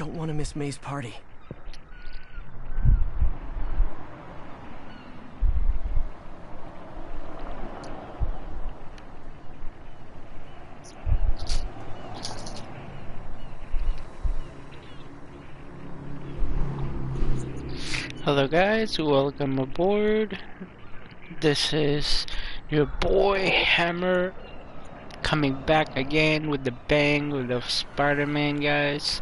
don't want to miss May's party. Hello guys, welcome aboard. This is your boy Hammer coming back again with the bang with the Spider-Man guys.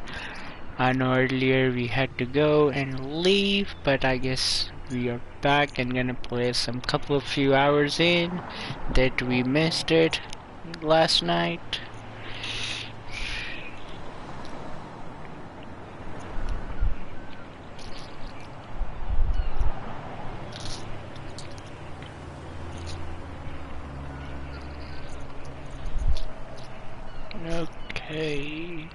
I know earlier we had to go and leave, but I guess we are back and gonna play some couple of few hours in that we missed it last night. Okay.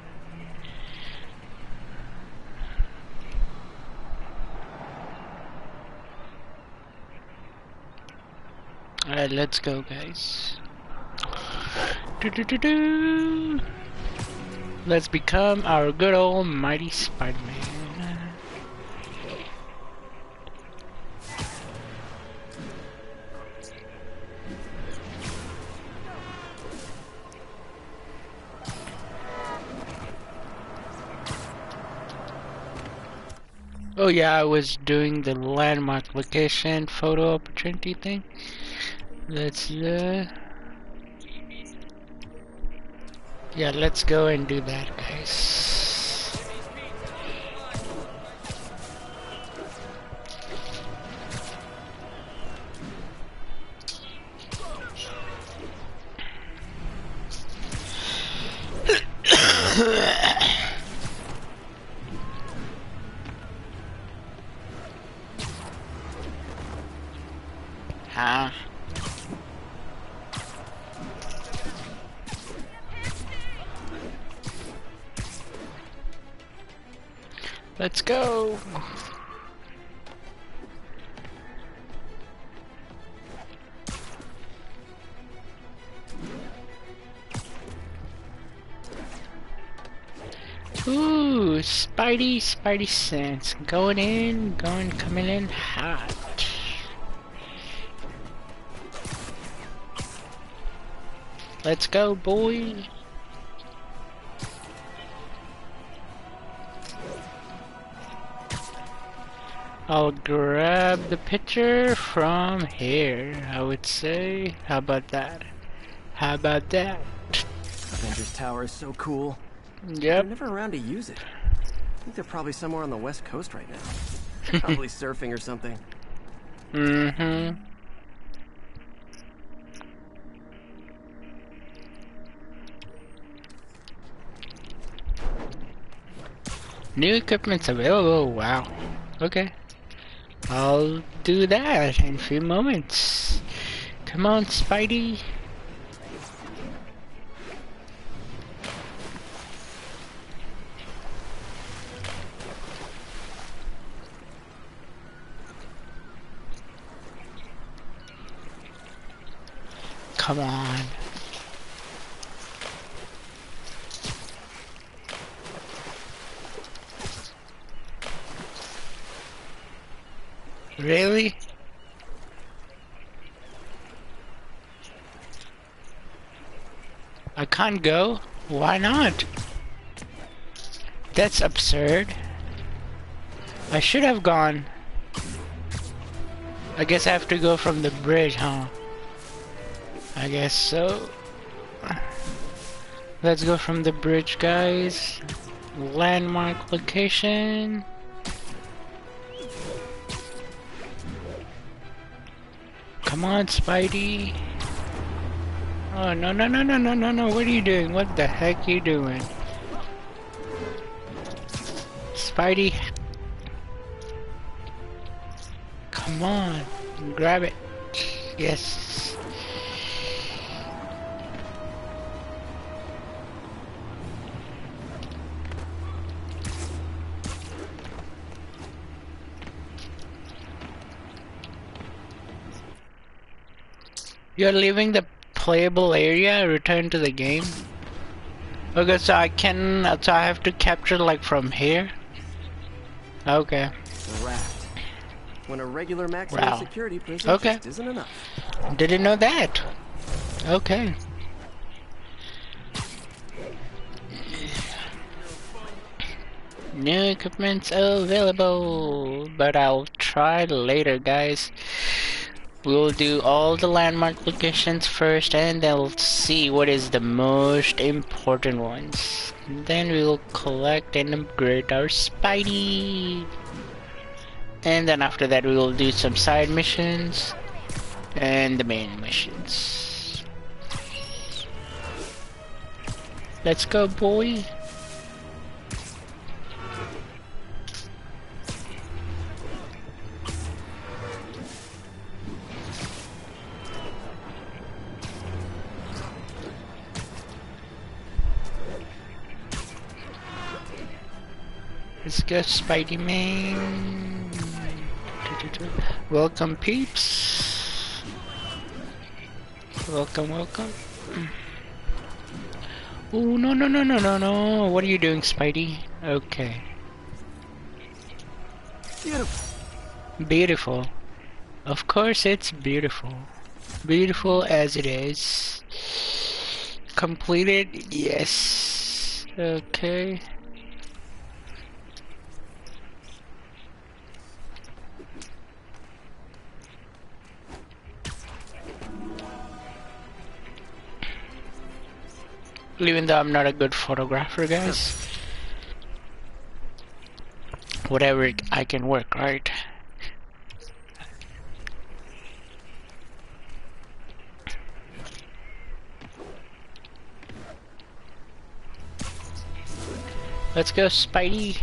Alright, let's go, guys. Let's become our good old mighty Spider-Man. Oh yeah, I was doing the landmark location photo opportunity thing. Let's uh Yeah, let's go and do that, guys. Spidey, Spidey sense. Going in, going, coming in hot. Let's go, boy. I'll grab the picture from here, I would say. How about that? How about that? Avengers Tower is so cool. Yep. They're never around to use it. I think they're probably somewhere on the west coast right now. probably surfing or something. Mm-hmm. New equipment's available. Wow. Okay. I'll do that in a few moments. Come on, Spidey. Come on. Really? I can't go? Why not? That's absurd. I should have gone. I guess I have to go from the bridge, huh? I guess so. Let's go from the bridge, guys. Landmark location. Come on, Spidey. Oh, no, no, no, no, no, no, no. What are you doing? What the heck are you doing? Spidey. Come on. Grab it. Yes. You're leaving the playable area, return to the game. Okay, so I can, so I have to capture like from here? Okay. Raft. When a regular maximum Wow. security prison Okay. just isn't enough. Didn't know that. Okay. New equipment's available, but I'll try later, guys. We'll do all the landmark locations first, and then we'll see what is the most important ones. Then we'll collect and upgrade our Spidey. And then after that, we will do some side missions and the main missions. Let's go, boy. Let's go, Spidey Man. Welcome, peeps. Welcome, welcome. Oh no no no no no no! What are you doing, Spidey? Okay, Beautiful. beautiful. Of course, it's beautiful. Beautiful as it is. Completed? Yes. Okay. Even though I'm not a good photographer, guys. Whatever I can work, right? Let's go, Spidey.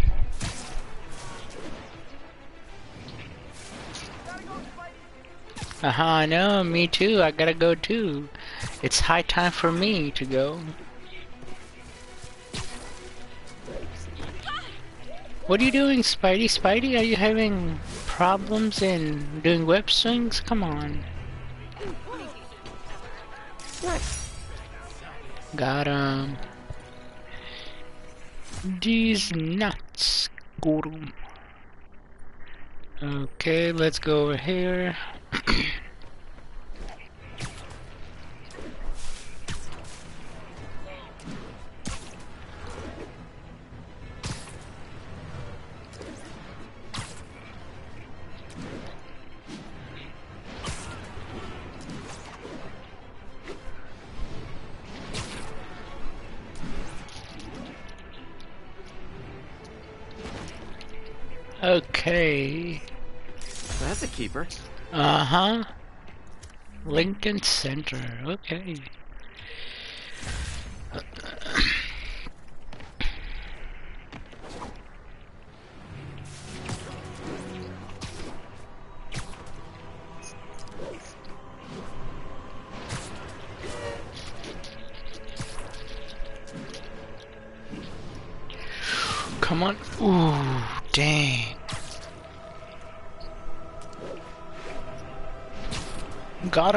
Uh huh, I know, me too. I gotta go too. It's high time for me to go. What are you doing, Spidey? Spidey, are you having problems in doing web swings? Come on. Got him. These nuts. 'em. Okay, let's go over here. Okay. That's a keeper. Uh huh. Lincoln Center. Okay.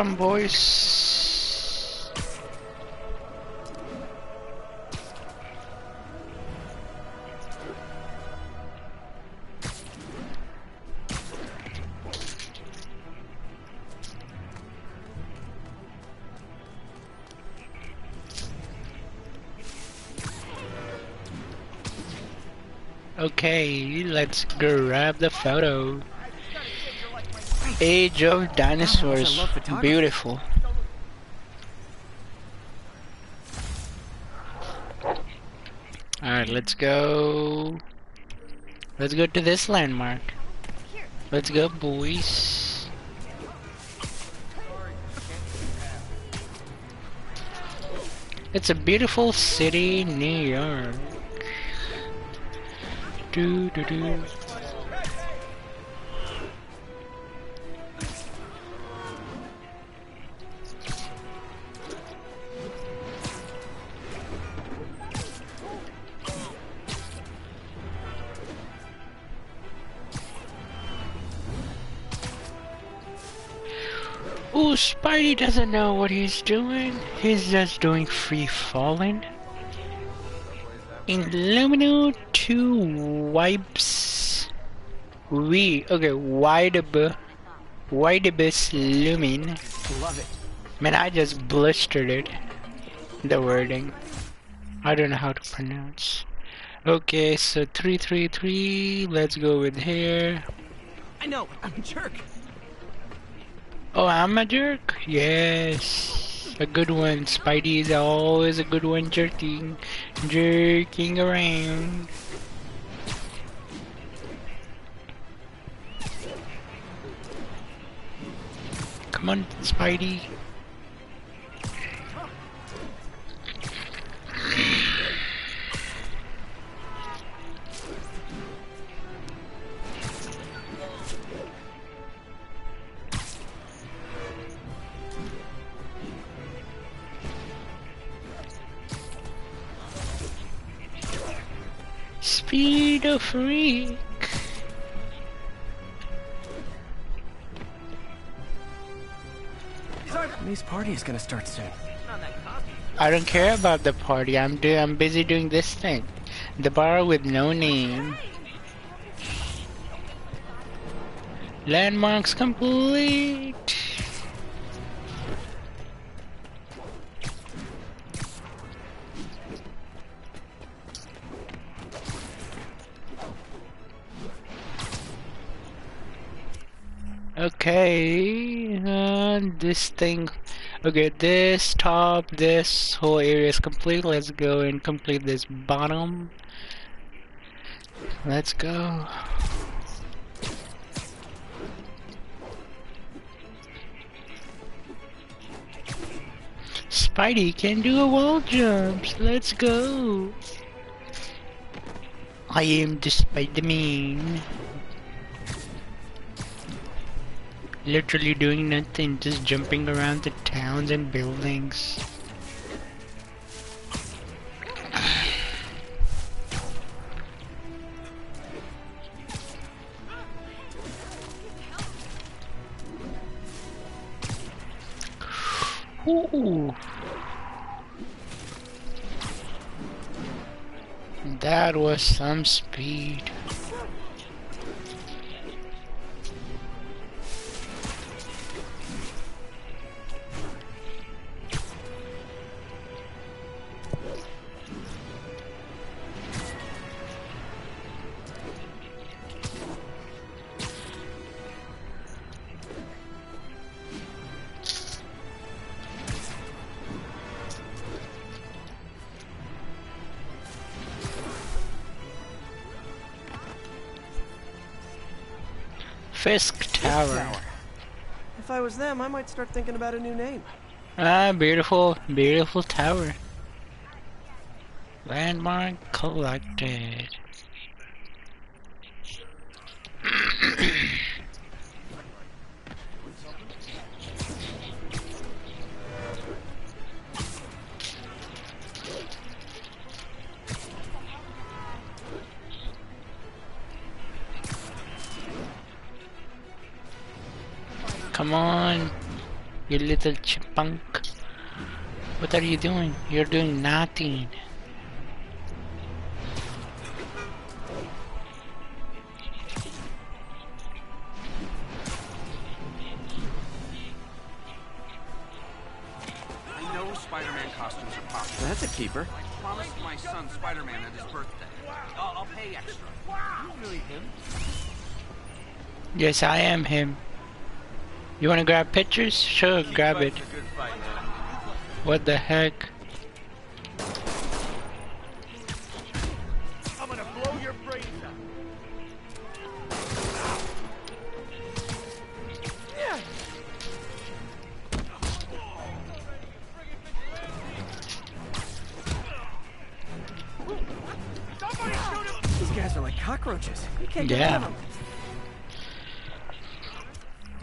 Him, boys. Okay, let's grab the photo. Age of Dinosaurs. Beautiful. Alright, let's go. Let's go to this landmark. Let's go, boys. It's a beautiful city, New York. Do do do. Spidey doesn't know what he's doing. He's just doing free falling. Illumino 2 wipes. We. Okay, Wideb. Widebus Lumin. Love it. Man, I just blistered it. The wording. I don't know how to pronounce. Okay, so 333. Let's go with here. I know, I'm a jerk. Oh, I'm a jerk? Yes. A good one. Spidey is always a good one jerking. Jerking around. Come on, Spidey. Speed of freak. May's party is gonna start soon. I don't care about the party. I'm do I'm busy doing this thing. The bar with no name. Landmarks complete. Okay, uh, this thing. Okay, this top, this whole area is complete. Let's go and complete this bottom. Let's go. Spidey can do a wall jump. Let's go. I am the Spider-Man. Literally doing nothing, just jumping around the towns and buildings. Ooh. That was some speed. Fisk Tower. If I was them, I might start thinking about a new name. Ah, beautiful, beautiful tower. Landmark collected. Come on, you little chipmunk. What are you doing? You're doing nothing. I know Spider-Man costumes are popular. That's a keeper. I promised my son Spider-Man at his birthday. I'll, I'll pay extra. You really him? Yes, I am him. You wanna grab pictures? Sure, grab it. It's a good fight. What the heck? I'm gonna blow your brains out. These guys are like cockroaches. You can't get Yeah. rid of them.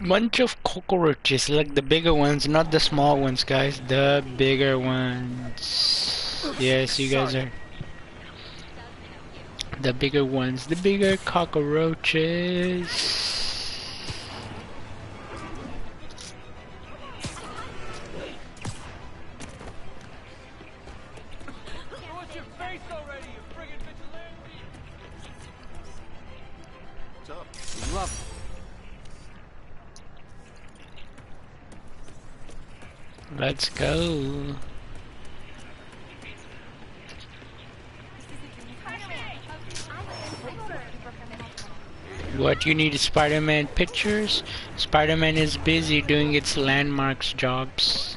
Bunch of cockroaches, like the bigger ones, not the small ones, guys. The bigger ones. Yes, you guys are. The bigger ones, the bigger cockroaches. Let's go. What you need is Spider-Man pictures? Spider-Man is busy doing its landmarks jobs.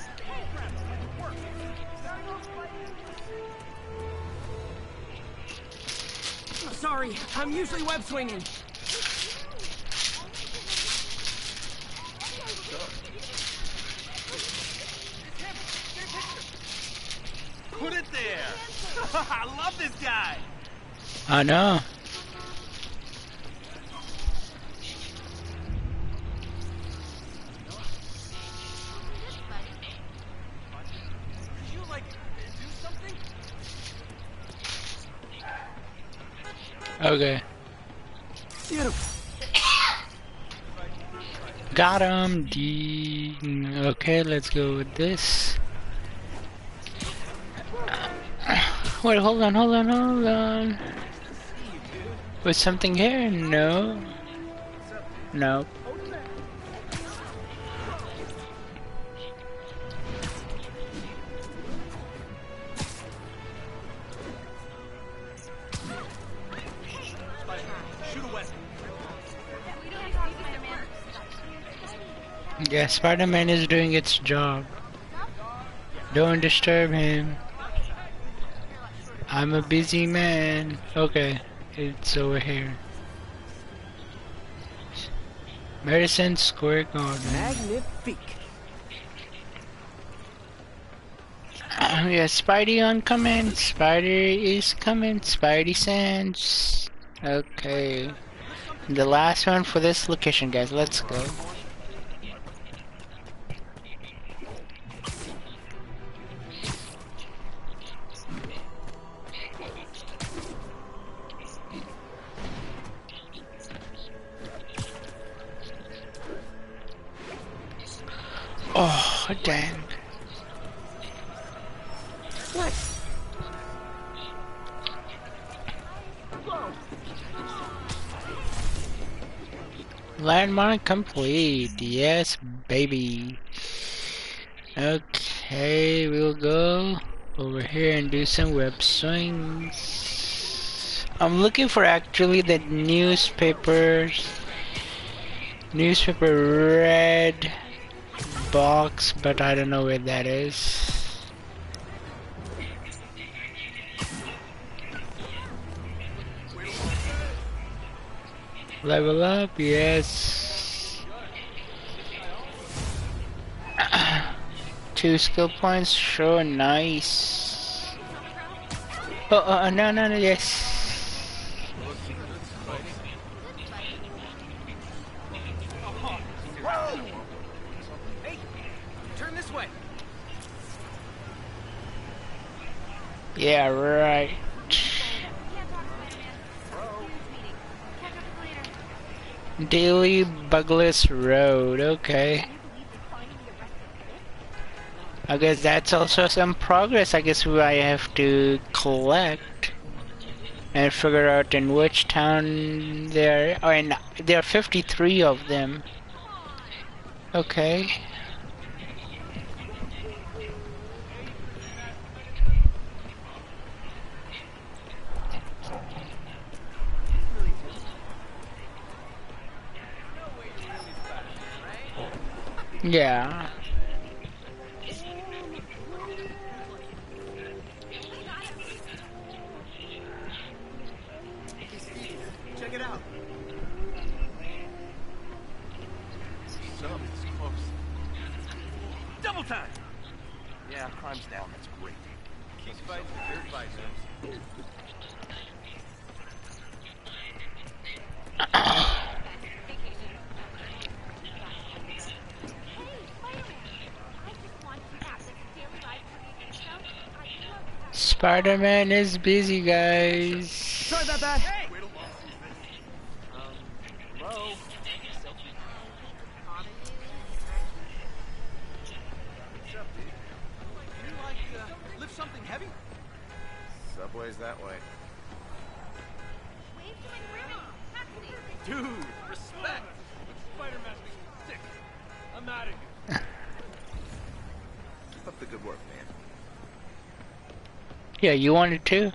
Sorry, I'm usually web swinging. Put it there. I love this guy. I know. Okay. Got him. D. Okay, let's go with this. Wait, hold on, hold on, hold on. Was something here? No. No. Shoot. Yeah, Spider-Man is doing its job. Don't disturb him. I'm a busy man. Okay, it's over here. Madison Square Garden. Magnifique. Oh, yeah, Spidey on coming. Spidey is coming. Spidey sense. Okay. The last one for this location, guys. Let's go. Landmark complete. Yes, baby. Okay, we'll go over here and do some web swings. I'm looking for actually the newspapers. Newspaper red box, but I don't know where that is. Level up, yes. Two skill points, sure, nice. Oh, uh, no, no, no, yes. This way. Yeah, right. Daily Bugless Road, okay. I guess that's also some progress I guess I have to collect and figure out in which town there are. Oh, and there are 53 of them. Okay. Yeah. Spider-Man is busy, guys. Sorry about that. Yeah, you wanted to?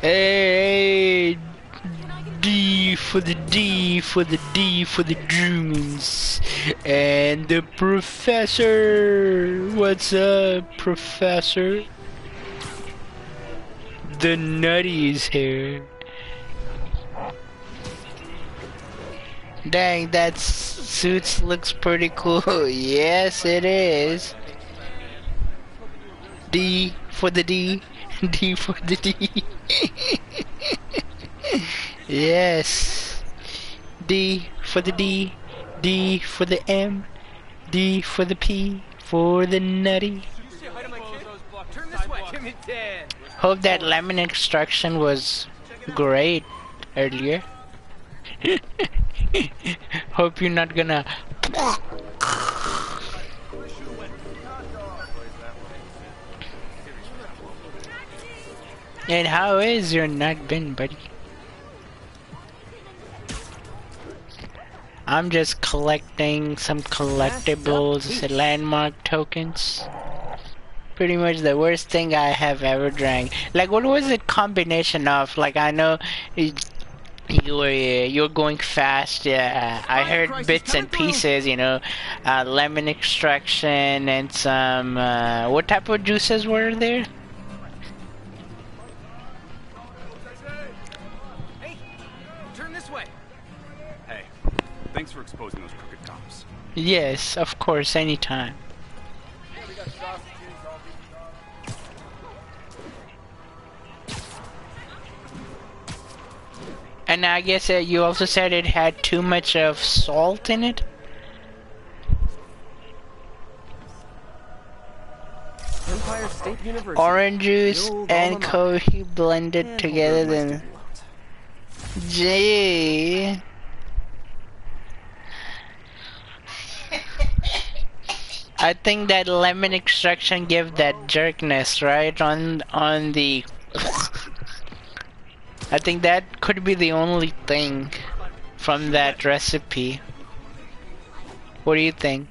Hey, D for the D for the D for the Germans. And the professor. What's up, professor? The nutty is here. Dang, that suits looks pretty cool. yes, it is. D for the D. D for the D. yes. D for the D. D for the M. D for the P. For the nutty. Turn this way. Give me 10. Hope that lemon extraction was great earlier. Hope you're not gonna. And how is your night been, buddy? I'm just collecting some collectibles, landmark tokens. Pretty much the worst thing I have ever drank. Like, what was it combination of? Like, I know it, you were you're going fast. Yeah, I heard bits and pieces. You know, uh, lemon extraction and some. Uh, what type of juices were there? Hey, turn this way. Hey, thanks for exposing those crooked cops. Yes, of course, anytime. And I guess uh, you also said it had too much of salt in it. Empire State University. Orange juice and coffee blended And together. hold on my Then, gee. I think that lemon extraction give that jerkness, right? On on the I think that could be the only thing from that recipe. What do you think?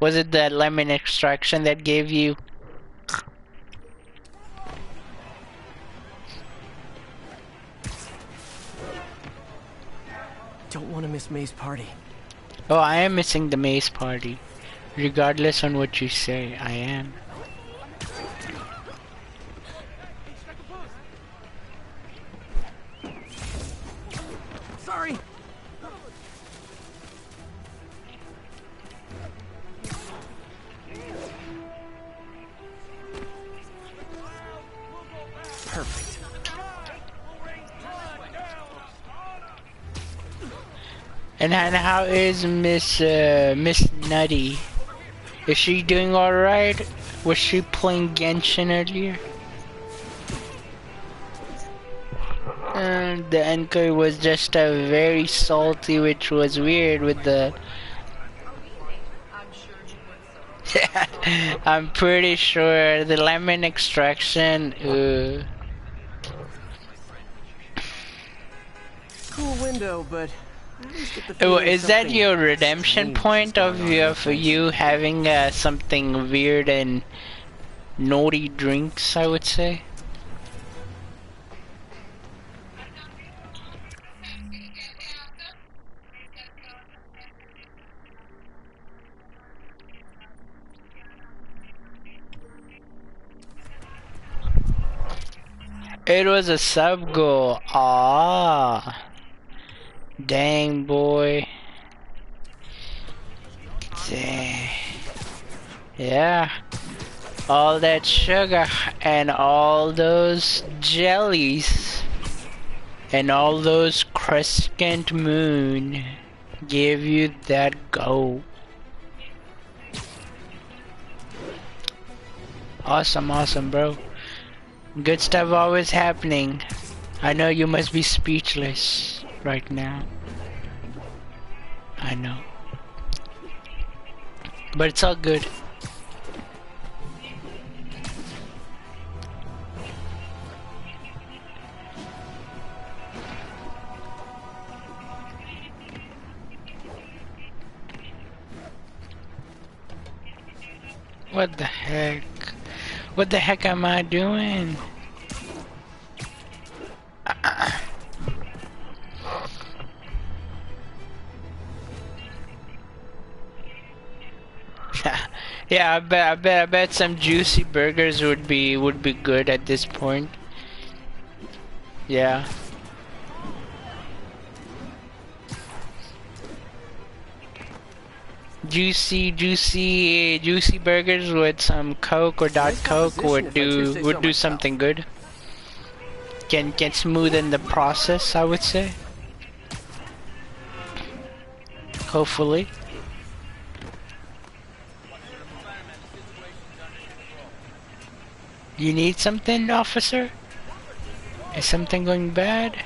Was it the lemon extraction that gave you Don't want to miss May's party. Oh, I am missing the May's party. Regardless on what you say, I am. And, and how is Miss uh, Miss Nutty? Is she doing all right? Was she playing Genshin earlier? And the anchor was just a very salty, which was weird with the. I'm pretty sure the lemon extraction. Uh, Cool window, but I always get the Oh, is that your redemption point of going on you, of you having uh, something weird and naughty drinks? I would say. It was a sub goal. Ah. Dang, boy. Dang. Yeah. All that sugar and all those jellies and all those crescent moon give you that go. Awesome, awesome, bro. Good stuff always happening. I know you must be speechless right now. I know. But it's all good. What the heck? What the heck am I doing? Yeah, I bet, I bet, I bet some juicy burgers would be would be good at this point. Yeah. Juicy, juicy, juicy burgers with some Coke or Dot Coke would do do would do something good. Can can smoothen the process, I would say. Hopefully. You need something, officer? Is something going bad?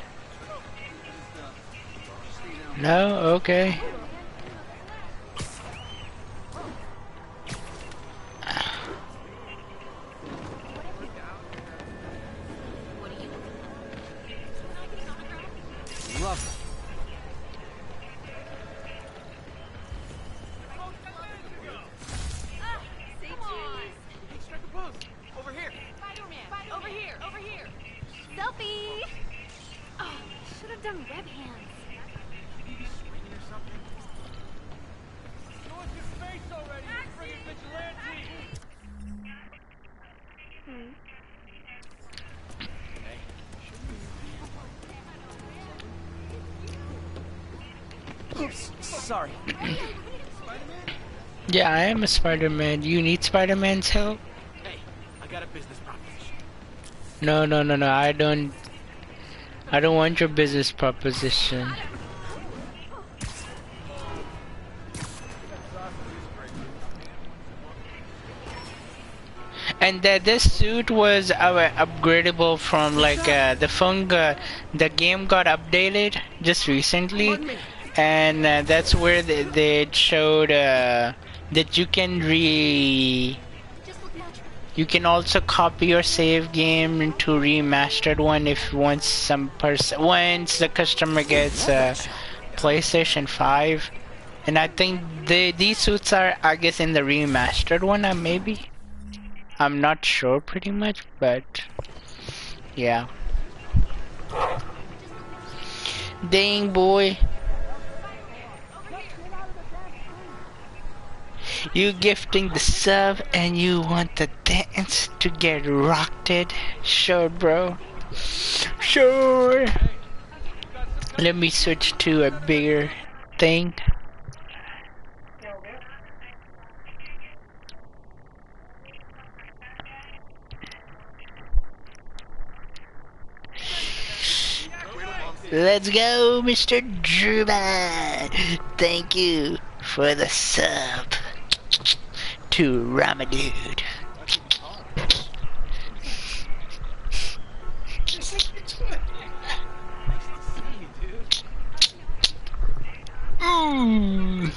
No? Okay. Yeah, I am a Spider-Man. You need Spider-Man's help? Hey, I got a business proposition. No, no, no, no. I don't. I don't want your business proposition. And that this suit was uh, upgradable from like uh, the phone. Uh, the game got updated just recently, and uh, that's where they, they showed uh, that you can re you can also copy your save game into remastered one if once some person once the customer gets a PlayStation 5. And I think the these suits are I guess in the remastered one uh, maybe. I'm not sure pretty much, but yeah. Dang boy. You gifting the sub and you want the dance to get rocked? Sure, bro. Sure. Let me switch to a bigger thing. Let's go, Mr. Druban. Thank you for the sub to Ramadude. Ooh.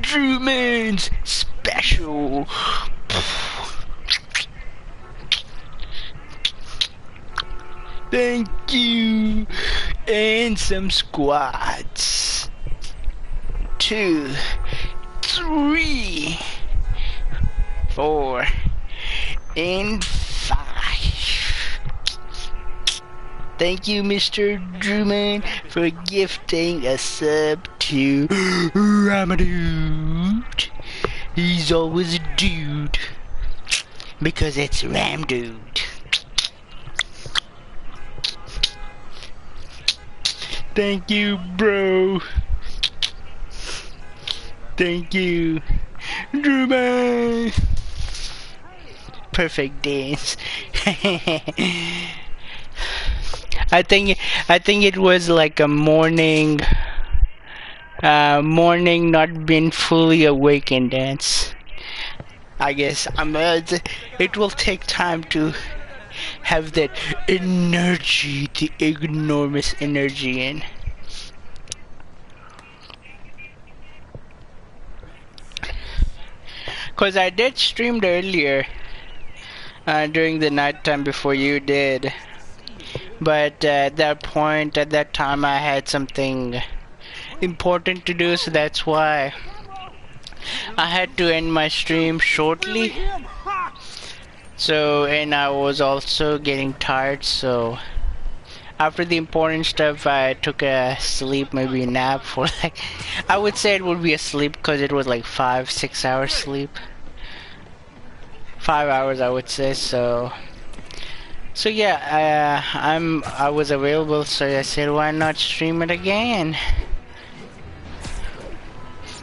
Drewman's special. Thank you. And some squats. Two, three, four, and five. Thank you, Mr. Drewman, for gifting a sub to Ramadude. He's always a dude. Because it's Ramdude. Thank you, bro. Thank you. Drewman. Perfect dance. I think I think it was like a morning uh morning not being fully awakened dance. I guess I'm uh, it will take time to have that energy, the enormous energy in. Cause I did streamed earlier uh, during the night time before you did, but uh, at that point, at that time, I had something important to do, so that's why I had to end my stream shortly. So, and I was also getting tired, so after the important stuff, I took a sleep, maybe a nap for like, I would say it would be a sleep because it was like five, six hours sleep. Five hours, I would say, so. So yeah, uh, I'm, I was available, so I said, why not stream it again?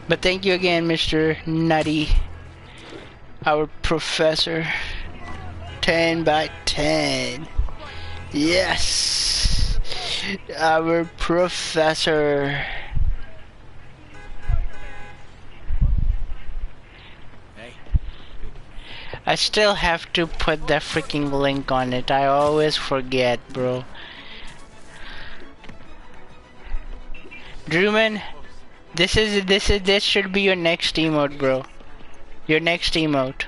But thank you again, Mr. Nutty, our professor. 10 by 10. Yes! Our professor. I still have to put the freaking link on it. I always forget, bro. Drewman, this is this is this should be your next emote, bro. Your next emote.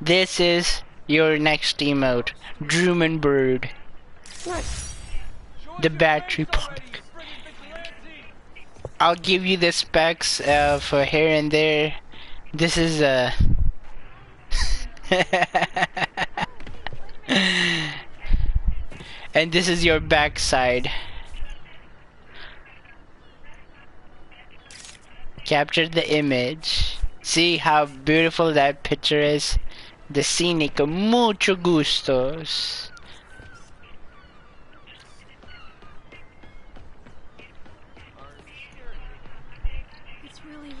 This is your next emote. Drewman Bird. The battery pack. I'll give you the specs uh, for here and there. This is uh, a. and this is your backside. Capture the image. See how beautiful that picture is? The scenic, mucho gustos.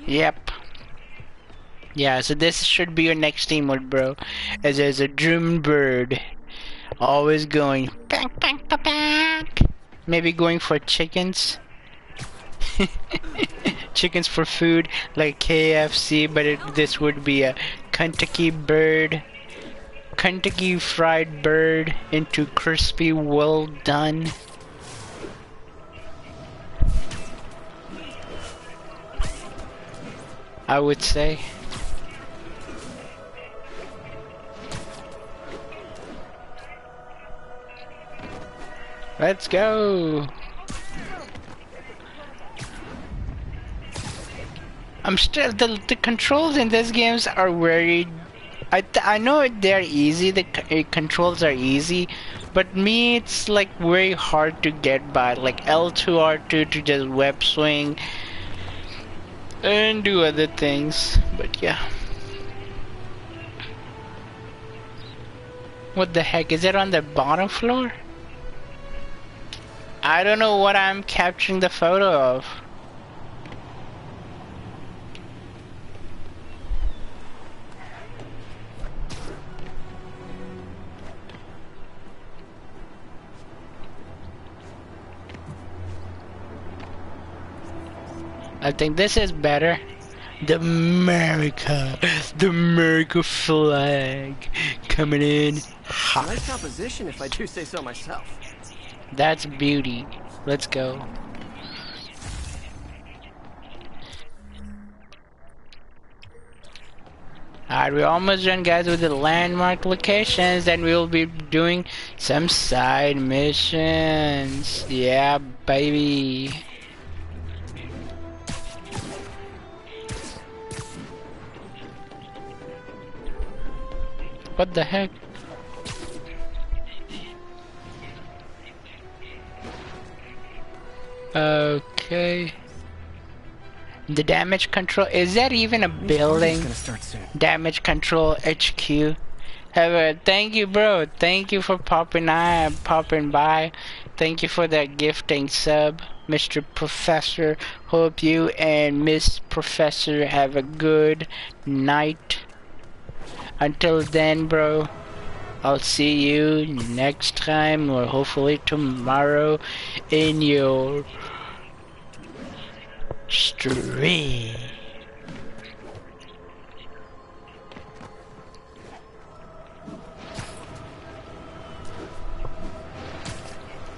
Yep. Yeah, so this should be your next emote, bro. As a drum bird. Always going bang, bang, bang, bang. Maybe going for chickens. chickens for food, like KFC, but it, this would be a Kentucky bird. Kentucky fried bird into crispy, well done. I would say. Let's go. I'm still the the controls in these games are very. I I know they're easy. The uh, controls are easy, but me it's like very hard to get by. Like L2 R2 to just web swing and do other things. But yeah. What the heck is it on the bottom floor? I don't know what I'm capturing the photo of. I think this is better. The America, the America flag coming in hot. Nice composition, if I do say so myself. That's beauty. Let's go. Alright, we're almost done guys with the landmark locations and we'll be doing some side missions. Yeah, baby. What the heck? Okay. The damage control, is that even a building? gonna start soon. Damage control HQ. However, thank you, bro. Thank you for popping by. Popping by. Thank you for that gifting sub, Mr. Professor. Hope you and Miss Professor have a good night. Until then, bro. I'll see you next time or hopefully tomorrow in your stream.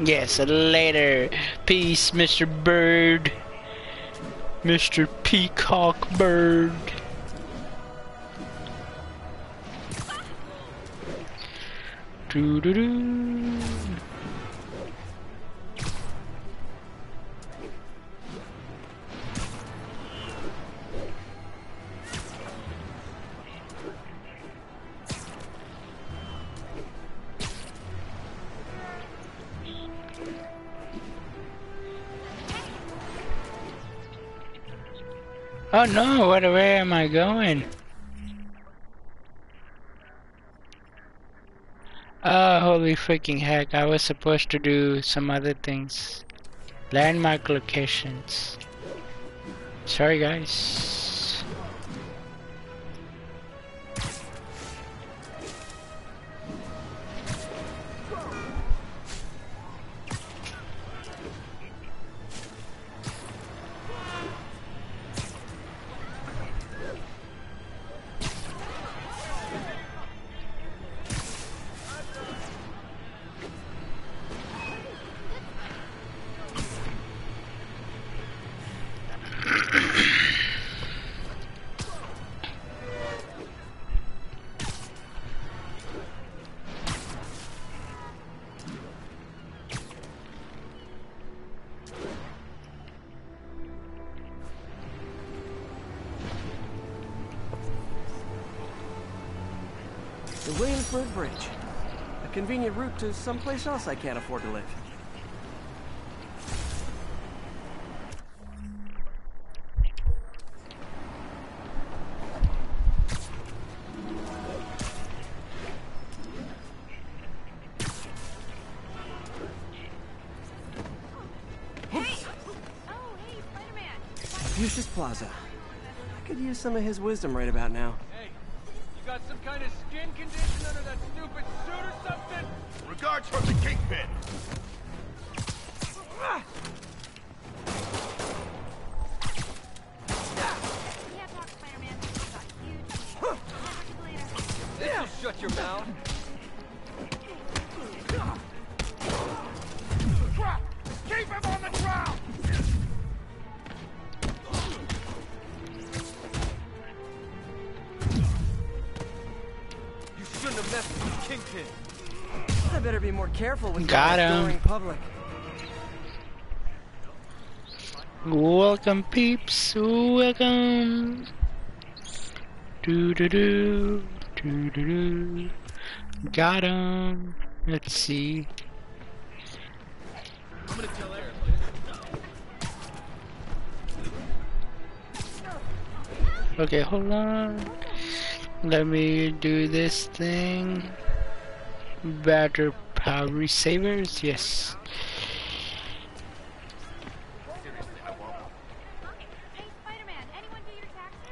Yes, a later. Peace, Mr. Bird. Mr. Peacock Bird. Doo -doo -doo. Oh no, what, where am I going? Holy freaking heck, I was supposed to do some other things. Landmark locations. Sorry guys. To someplace else I can't afford to live. Hey! Oh, hey, Confucius Plaza. I could use some of his wisdom right about now. Hey, you got some kind of skin condition under that stupid suit or something? Regards from the Kingpin. We have talk, Got him. Welcome peeps, welcome. Do do do, do do do. Got him. Let's see. Okay, hold on. Let me do this thing. Better power savers, yes. Hey, Spider-Man, anyone do your taxes?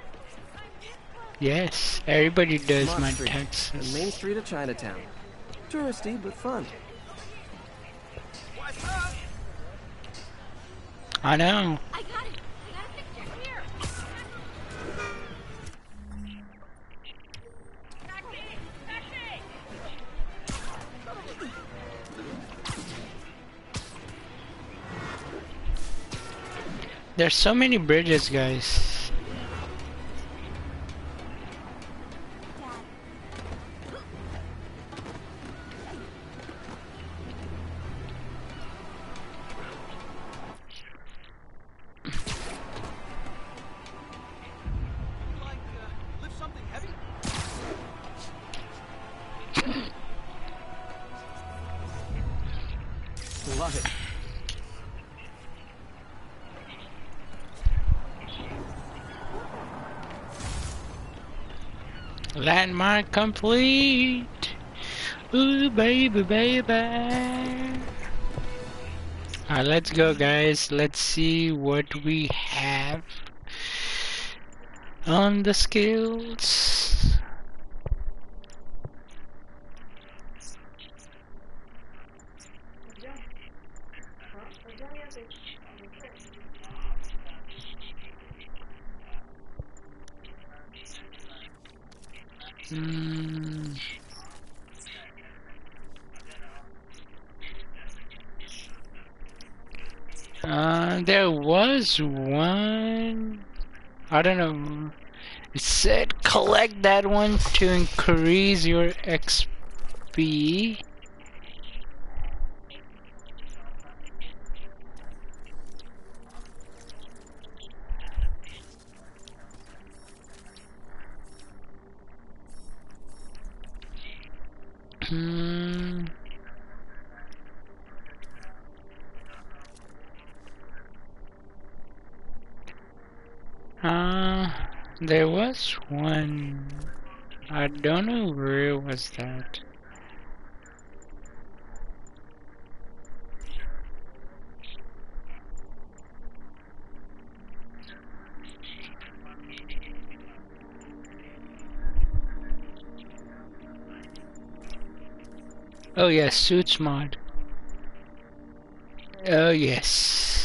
I'm this close. Yes, everybody does Mott my Street, taxes. The main street of Chinatown. Touristy, but fun. I know. I There's so many bridges, guys. Landmark complete. Ooh, baby, baby. Alright, let's go, guys. Let's see what we have on the skills. Hmm. Uh, there one. I don't know. It said collect that one to increase your XP. Hmm. Uh, There was one. I don't know where was that. Oh yes, suits mod. Oh yes.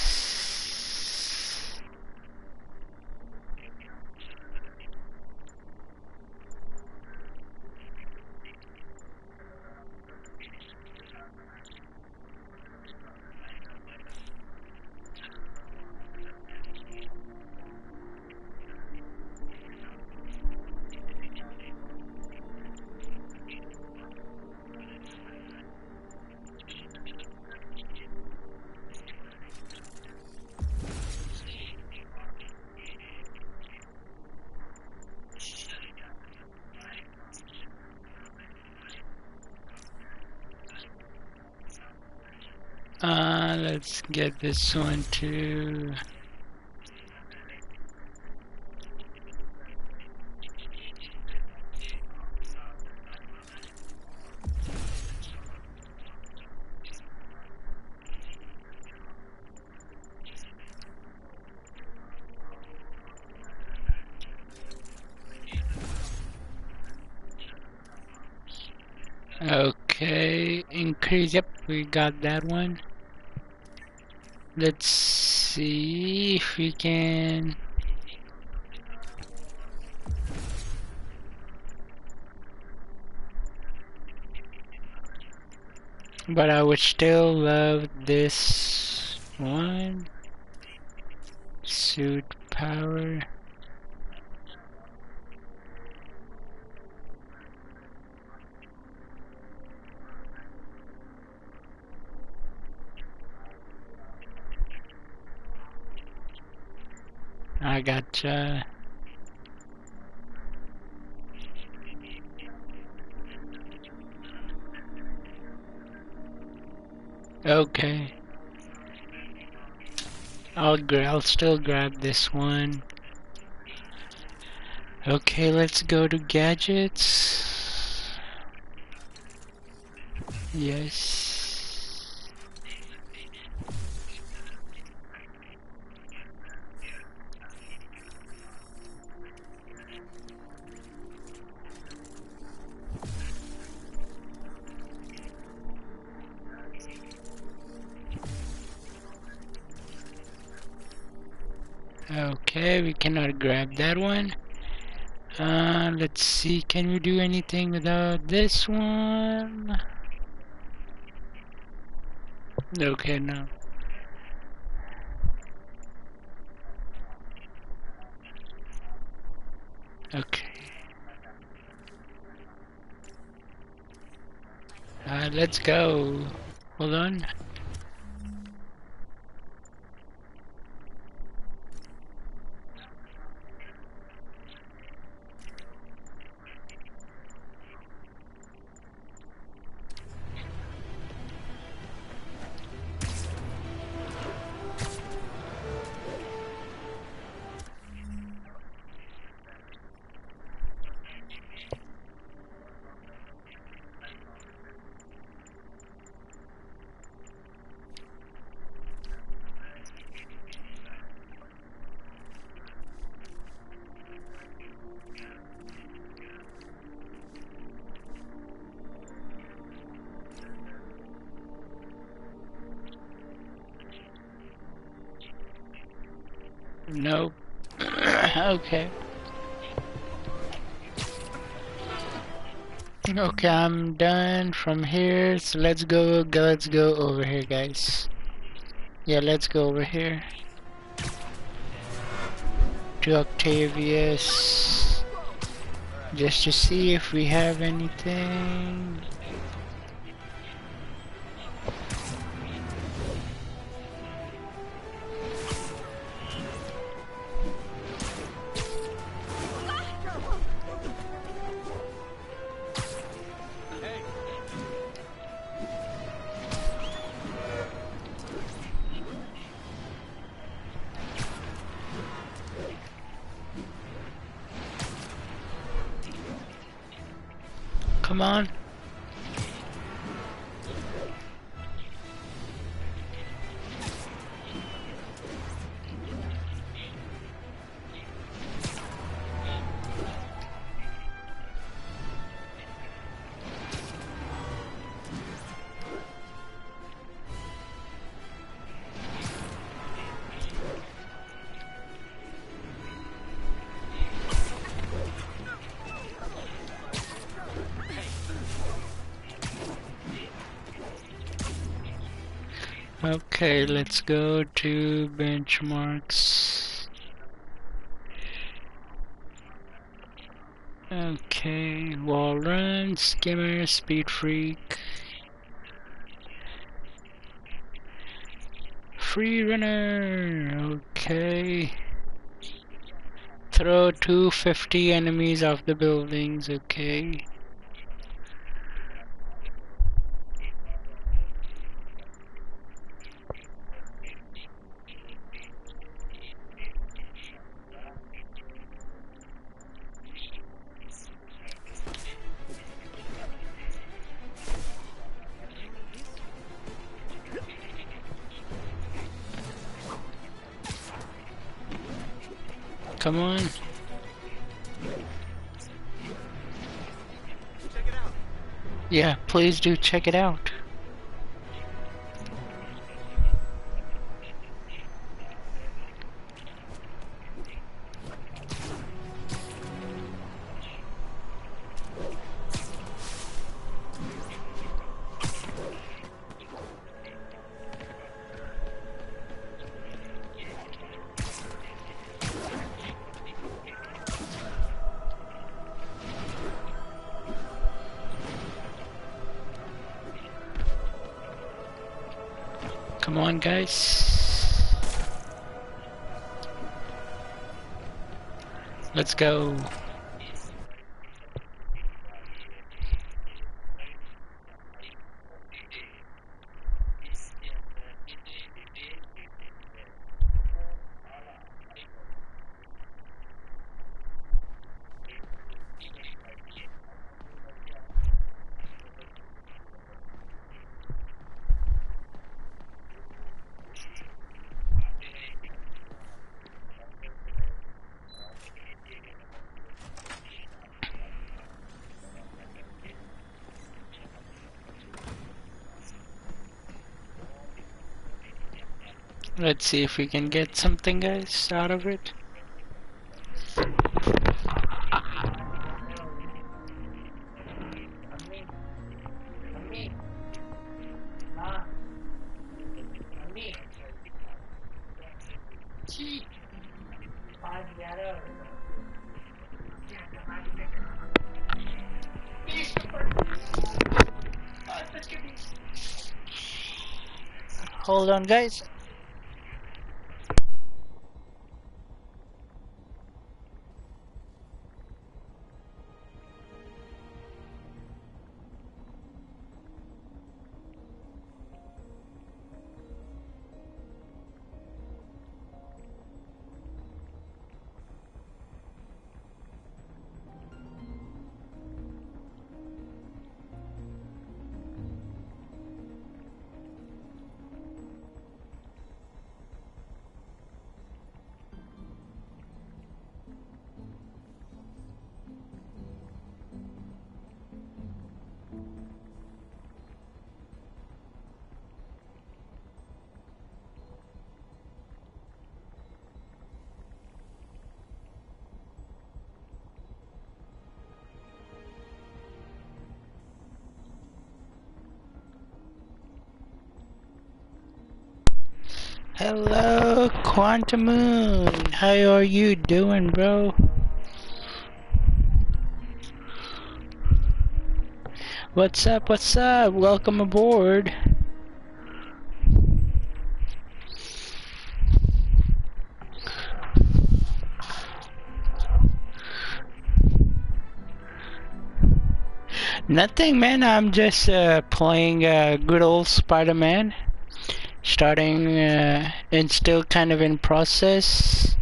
This one too. Okay, increase, yep, we got that one. Let's see if we can... But I would still love this one. Suit power. I gotcha. Okay. I'll I'll still grab this one. Okay, let's go to gadgets. Yes. Cannot grab that one. Uh, let's see, can we do anything without this one? Okay, no. Okay. Uh, let's go. Hold on. Okay, I'm done from here. So let's go, go. Let's go over here, guys. Yeah, let's go over here. To Octavius. Just to see if we have anything. Let's go to benchmarks. Okay, wall run, skimmer, speed freak. Free runner, okay. Throw 250 enemies off the buildings, okay. Come on. Yeah, please do check it out. Go. Let's see if we can get something, guys, out of it. Hold on, guys. Hello, Quantum Moon. How are you doing, bro? What's up? What's up? Welcome aboard. Nothing, man. I'm just uh, playing uh, good old Spider-Man starting uh, and still kind of in process.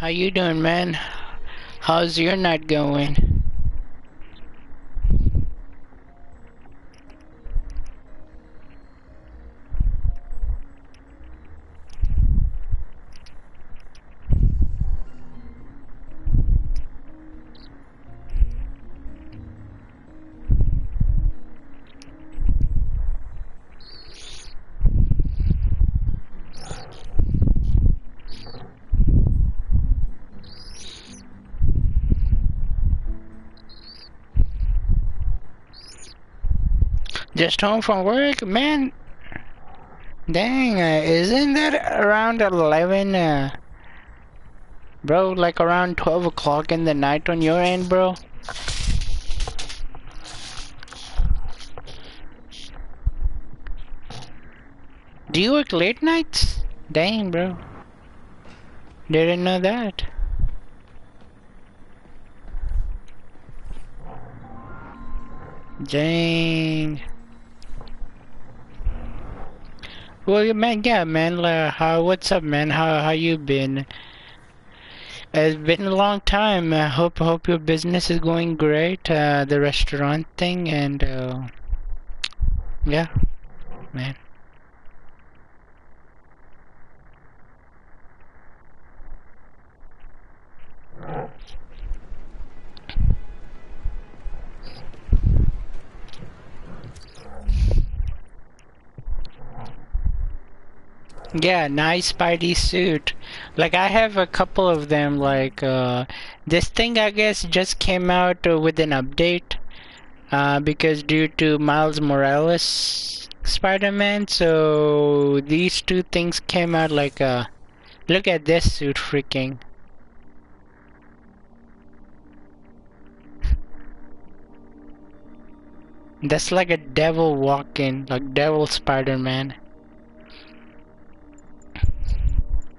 How you doing, man? How's your night going? Just home from work, man. Dang, uh, isn't that around 11? Uh, bro, like around 12 o'clock in the night on your end, bro? Do you work late nights? Dang, bro. Didn't know that. Dang. Well, man, yeah, man. Uh, how? What's up, man? How how you been? It's been a long time. I hope hope your business is going great. Uh, the restaurant thing and uh, yeah, man. Yeah, nice Spidey suit. Like I have a couple of them. Like uh, this thing, I guess, just came out uh, with an update uh, because due to Miles Morales Spider-Man, so these two things came out. Like, uh, look at this suit, freaking. That's like a devil walking, like devil Spider-Man.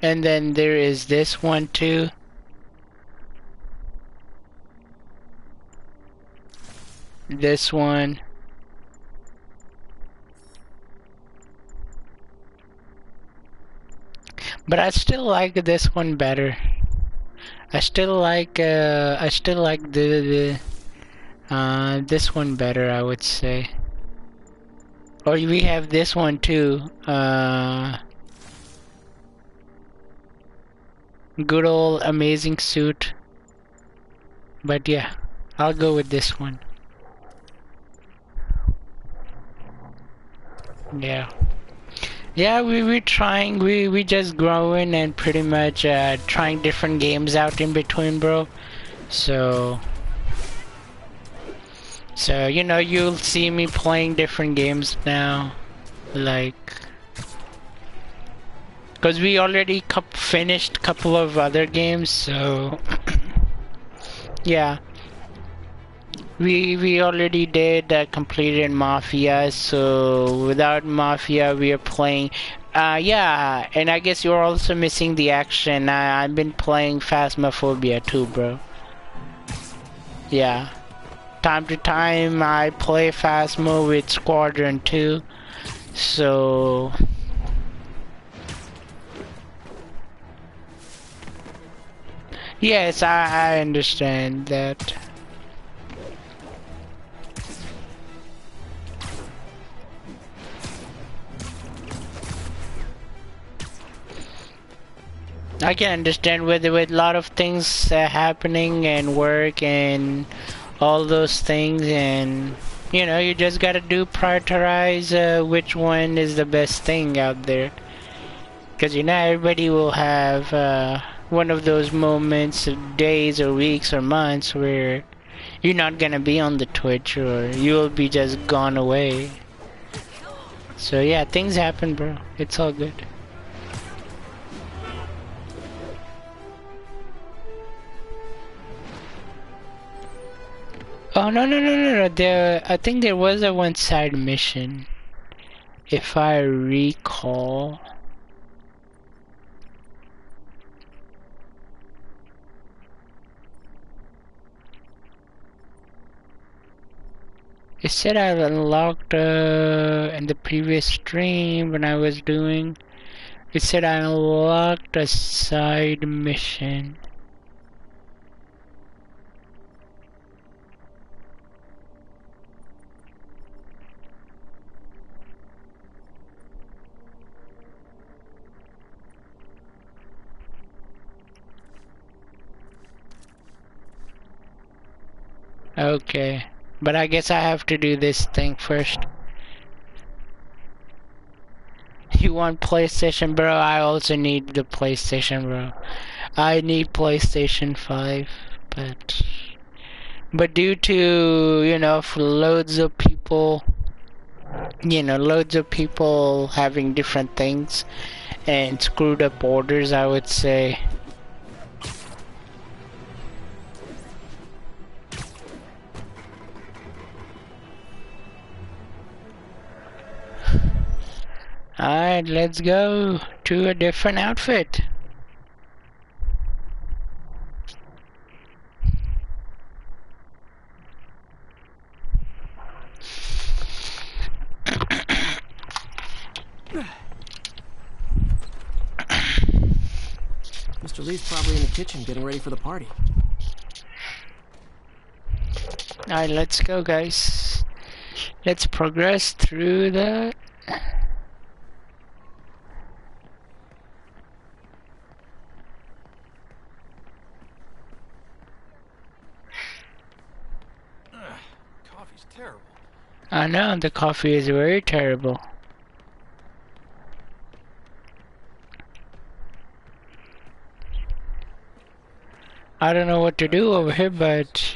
And then there is this one too. This one. But I still like this one better. I still like uh I still like the, the uh this one better I would say. Or we have this one too. Uh good old amazing suit. But yeah, I'll go with this one. Yeah. Yeah, we we trying we we just growing and pretty much uh, trying different games out in between, bro. So so you know you'll see me playing different games now, like because we already finished a couple of other games, so yeah. We we already did uh, completed Mafia, so without Mafia we are playing. Uh, yeah, and I guess you're also missing the action. I, I've been playing Phasmophobia too, bro. Yeah. Time to time I play Phasmo with Squadron 2. So... Yes, I, I understand that. I can understand with with a lot of things uh, happening and work and all those things and you know you just gotta do prioritize uh, which one is the best thing out there because you know everybody will have uh, one of those moments days or weeks or months where you're not gonna be on the Twitch or you'll be just gone away so yeah things happen bro it's all good Oh no no no no no! There, I think there was a one-side mission, if I recall. It said I've unlocked uh, in the previous stream when I was doing. It said I unlocked a side mission. Okay. But I guess I have to do this thing first. You want PlayStation, bro? I also need the PlayStation, bro. I need PlayStation 5, but but due to, you know, loads of people, you know, loads of people having different things and screwed up orders, I would say. Alright, let's go to a different outfit. Mr. Li's probably in the kitchen getting ready for the party. Alright, let's go, guys. Let's progress through the. Coffee's terrible. I know the coffee is very terrible. I don't know what to do over here, but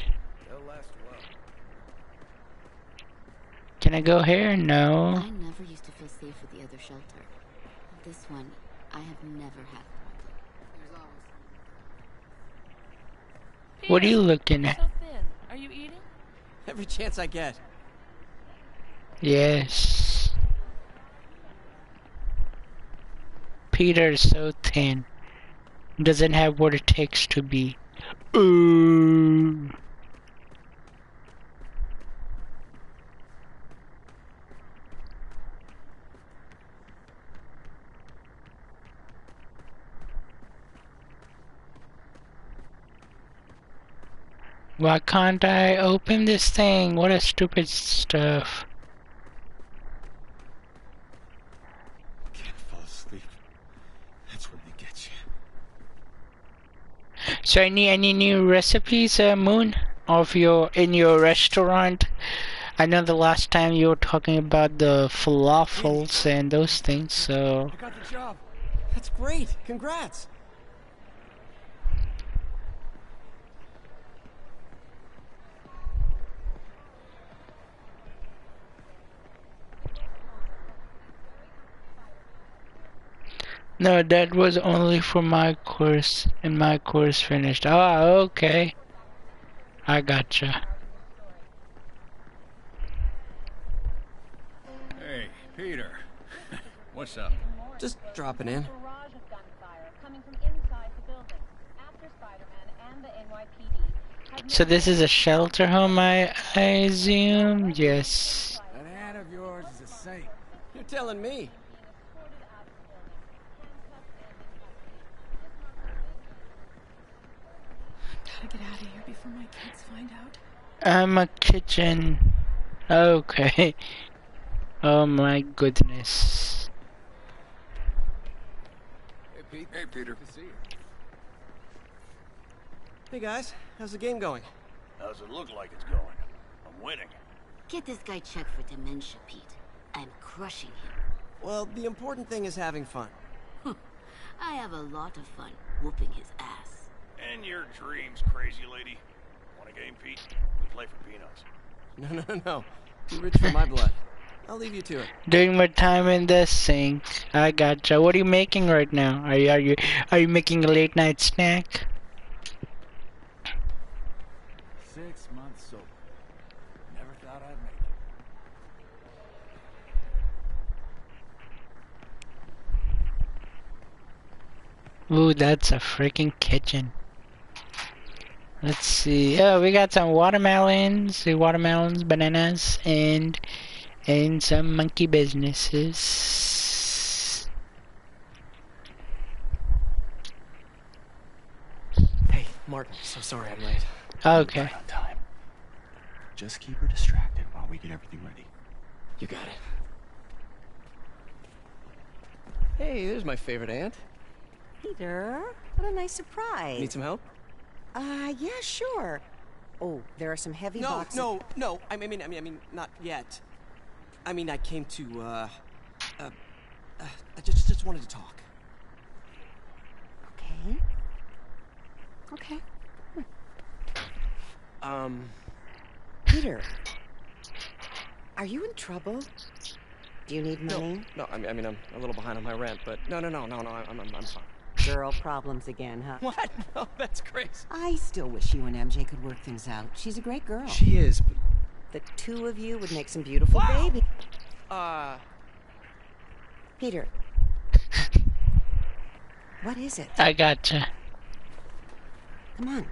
They'll last well. can I go here? No. I never used to feel safe with the other shelter. This one, I have never had a problem. What are you looking at? So. Are you eating? Every chance I get. Yes. Peter is so thin. Doesn't have what it takes to be. Ooh. Why can't I open this thing? What a stupid stuff. Can't fall asleep. That's when they get you. So any any new recipes, uh, Moon, of your in your restaurant? I know the last time you were talking about the falafels and those things. So I got the job. That's great. Congrats. No, that was only for my course, and my course finished. Ah, okay. I gotcha. Hey, Peter. What's up? Just dropping in. barrage of gunfire coming from inside the building after Spider-Man and the NYPD So this is a shelter home, I, I assume. Yes. That hat of yours is a saint. You're telling me. Gotta get out of here before my kids find out. I'm a kitchen. Okay. Oh my goodness. Hey, Pete. Hey, Peter. Good to see you. Hey guys, how's the game going? How's it look like it's going? I'm winning. Get this guy checked for dementia, Pete. I'm crushing him. Well, the important thing is having fun. I have a lot of fun whooping his ass. And your dreams, crazy lady. Want a game, Pete? We play for peanuts. No, no, no, no. Too rich for my blood. I'll leave you to it. Doing my time in the sink. I gotcha. What are you making right now? Are you are you are you making a late night snack? Six months sober. Never thought I'd make it. Ooh, that's a freaking kitchen. Let's see. Oh, we got some watermelons, watermelons, bananas, and and some monkey businesses. Hey, Martin, so sorry I'm late. Okay. On time. Just keep her distracted while we get everything ready. You got it. Hey, there's my favorite aunt. Peter, what a nice surprise. Need some help? Uh, yeah, sure. Oh, there are some heavy No, boxes. no, no. no. I mean, I mean, I mean, not yet. I mean, I came to, uh, uh, uh I just, just wanted to talk. Okay. Okay. Um, Peter, are you in trouble? Do you need no, money? no. I mean, I mean, I'm a little behind on my rent, but no, no, no, no, no. I'm, I'm, I'm fine. Girl problems again, huh? What? No, that's crazy. I still wish you and MJ could work things out. She's a great girl. She is, but, The two of you would make some beautiful Wow. baby. uh, Peter. what is it? I gotcha. Come on.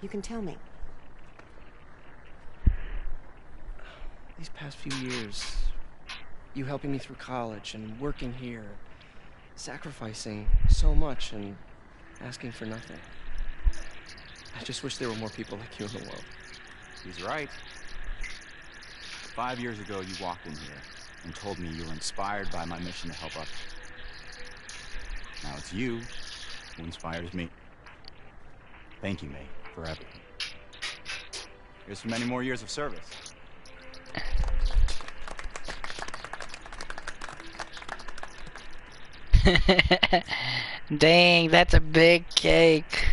You can tell me. these past few years, you helping me through college and working here, sacrificing so much and asking for nothing. I just wish there were more people like you in the world. He's right. Five years ago, you walked in here and told me you were inspired by my mission to help others. Now it's you who inspires me. Thank you, May, for everything. Here's for many more years of service. Dang, that's a big cake.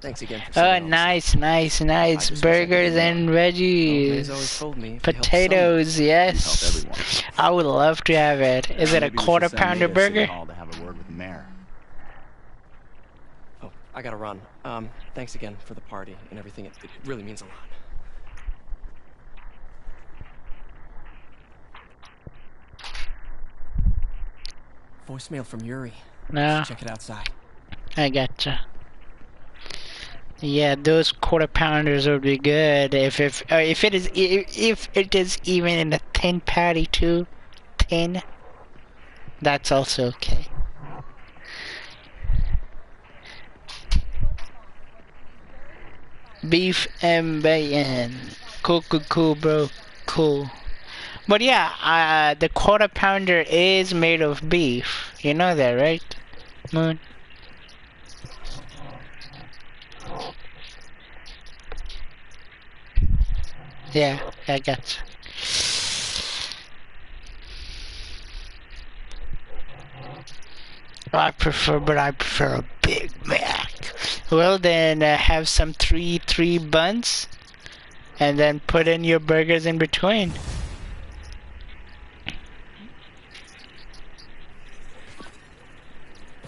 Thanks again for Oh, saving nice, nice, nice. just wish I could Burgers and Well, veggies. told me if help Potatoes, yes. I would love to have it. Is it a Maybe we should quarter pounder to burger? To have a word with mayor. Oh, I gotta run. Um, thanks again for the party and everything. It, it really means a lot. Voicemail from Yuri. No, Check it outside. I gotcha. Yeah, those quarter pounders would be good if if uh, if it is i- if it is even in a thin patty too, thin. That's also okay. Beef and bacon. Cool, cool, cool, bro. Cool. But yeah, uh, the quarter pounder is made of beef. You know that, right, Moon? Yeah, I got you. I prefer, but I prefer a Big Mac. Well, then uh, have some three three buns, and then put in your burgers in between.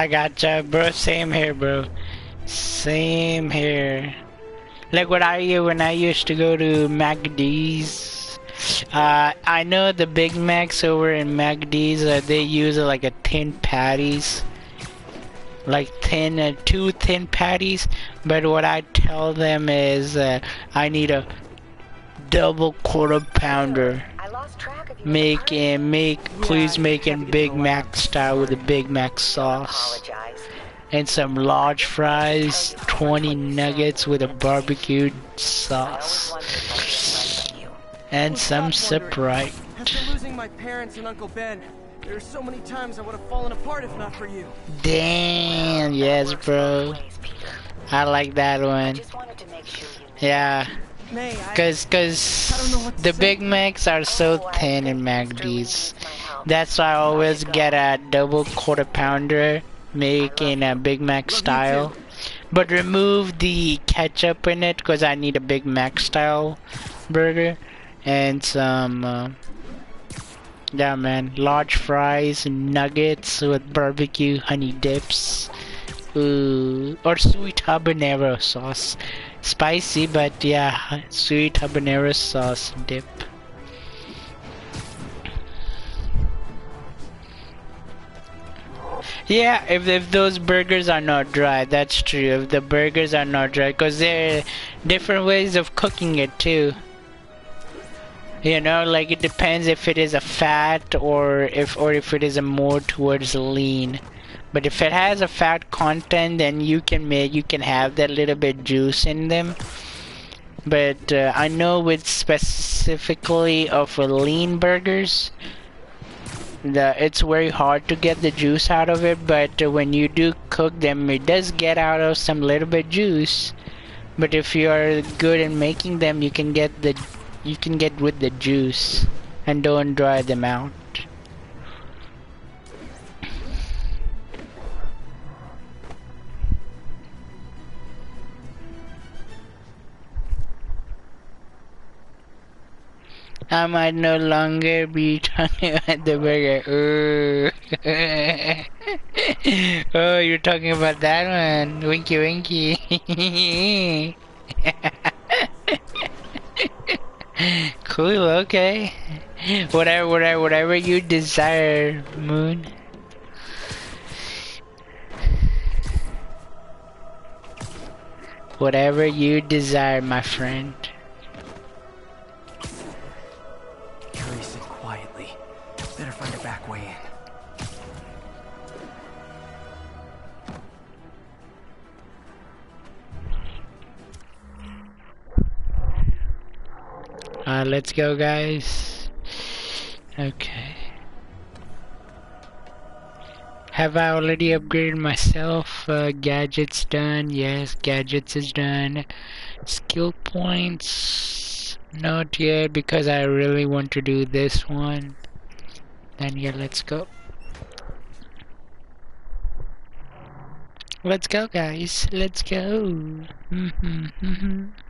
I gotcha, bro. Same here, bro. Same here. Like what I when I used to go to MacD's. Uh, I know the Big Macs over in MacD's, uh, they use uh, like a thin patties. Like thin, uh, two thin patties. But what I tell them is uh, I need a double quarter pounder. I lost track. Make and make, please make in Big Mac style with a Big Mac sauce and some large fries, 20 nuggets with a barbecued sauce, and some Sprite. After losing my parents and Uncle Ben, there are so many times I would have fallen apart if not for you. Damn, yes, bro. I like that one. Yeah. Cause, I don't know cause the. Big Macs are so Oh, thin in desperately MacD's. need my help. That's why I always get a double quarter pounder, make in a Big Mac style. But remove the ketchup in it because I need a Big Mac style burger and some. Uh, yeah, man, large fries, and nuggets with barbecue honey dips, Ooh, or sweet habanero sauce. Spicy, but yeah, sweet habanero sauce dip. Yeah, if, if those burgers are not dry, that's true. If the burgers are not dry, because there are different ways of cooking it too. You know, like it depends if it is a fat or if or if it is a more towards lean. But if it has a fat content, then you can make you can have that little bit juice in them. But uh, I know with specifically of uh, lean burgers, the it's very hard to get the juice out of it. But uh, when you do cook them, it does get out of some little bit juice. But if you are good in making them, you can get the you can get with the juice and don't dry them out. I might no longer be talking about the burger. oh, you're talking about that one. Winky winky. cool, okay. Whatever, whatever, whatever you desire, Moon. Whatever you desire, my friend. Uh, let's go, guys. Okay. Have I already upgraded myself? Uh, gadgets done. Yes, gadgets is done. Skill points. Not yet because I really want to do this one. Then yeah, let's go. Let's go, guys. Let's go. Mm-hmm, I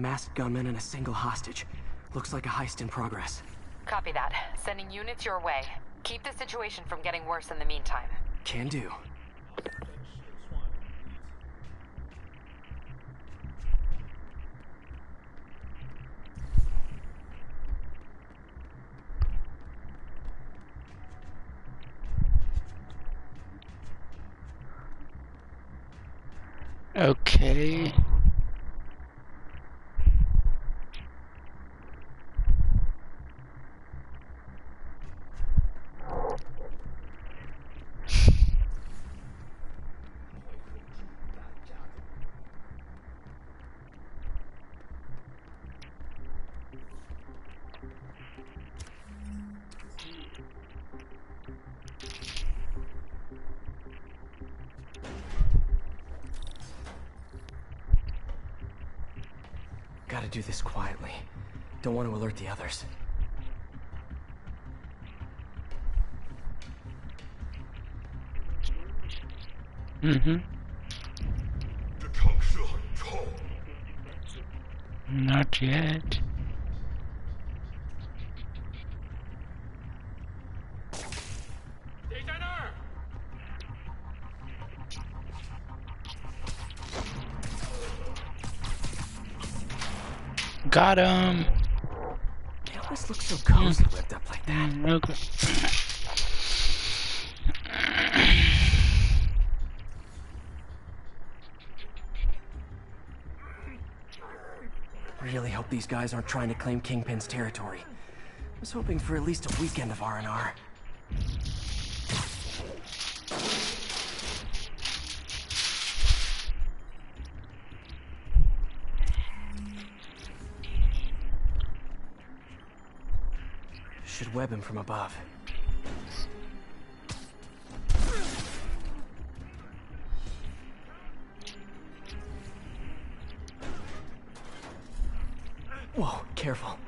Masked gunmen and a single hostage. Looks like a heist in progress. Copy that. Sending units your way. Keep the situation from getting worse in the meantime. Can do. Okay. Want to alert the others. Mm-hmm. Not yet. Got him. They always look so cozy whipped up like that. Mm, okay. Really hope these guys aren't trying to claim Kingpin's territory. I was hoping for at least a weekend of R&R. Should web him from above. Whoa, careful.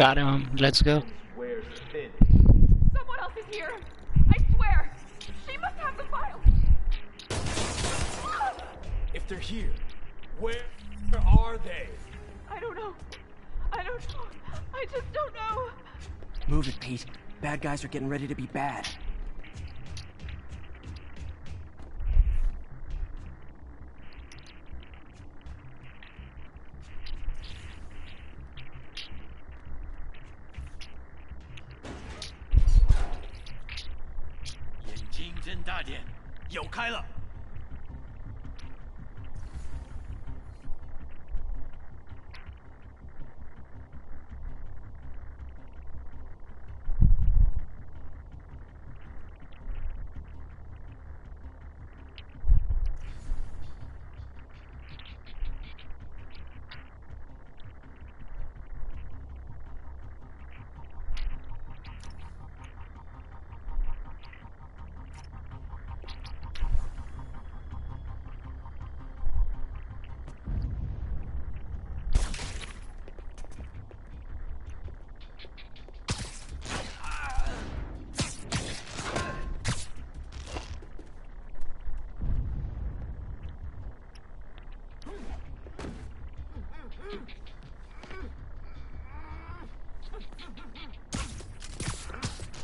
Got him. Let's go. Someone else is here. I swear. She must have the file. Ah! If they're here, where are they? I don't know. I don't know. I just don't know. Move it, Pete. Bad guys are getting ready to be bad.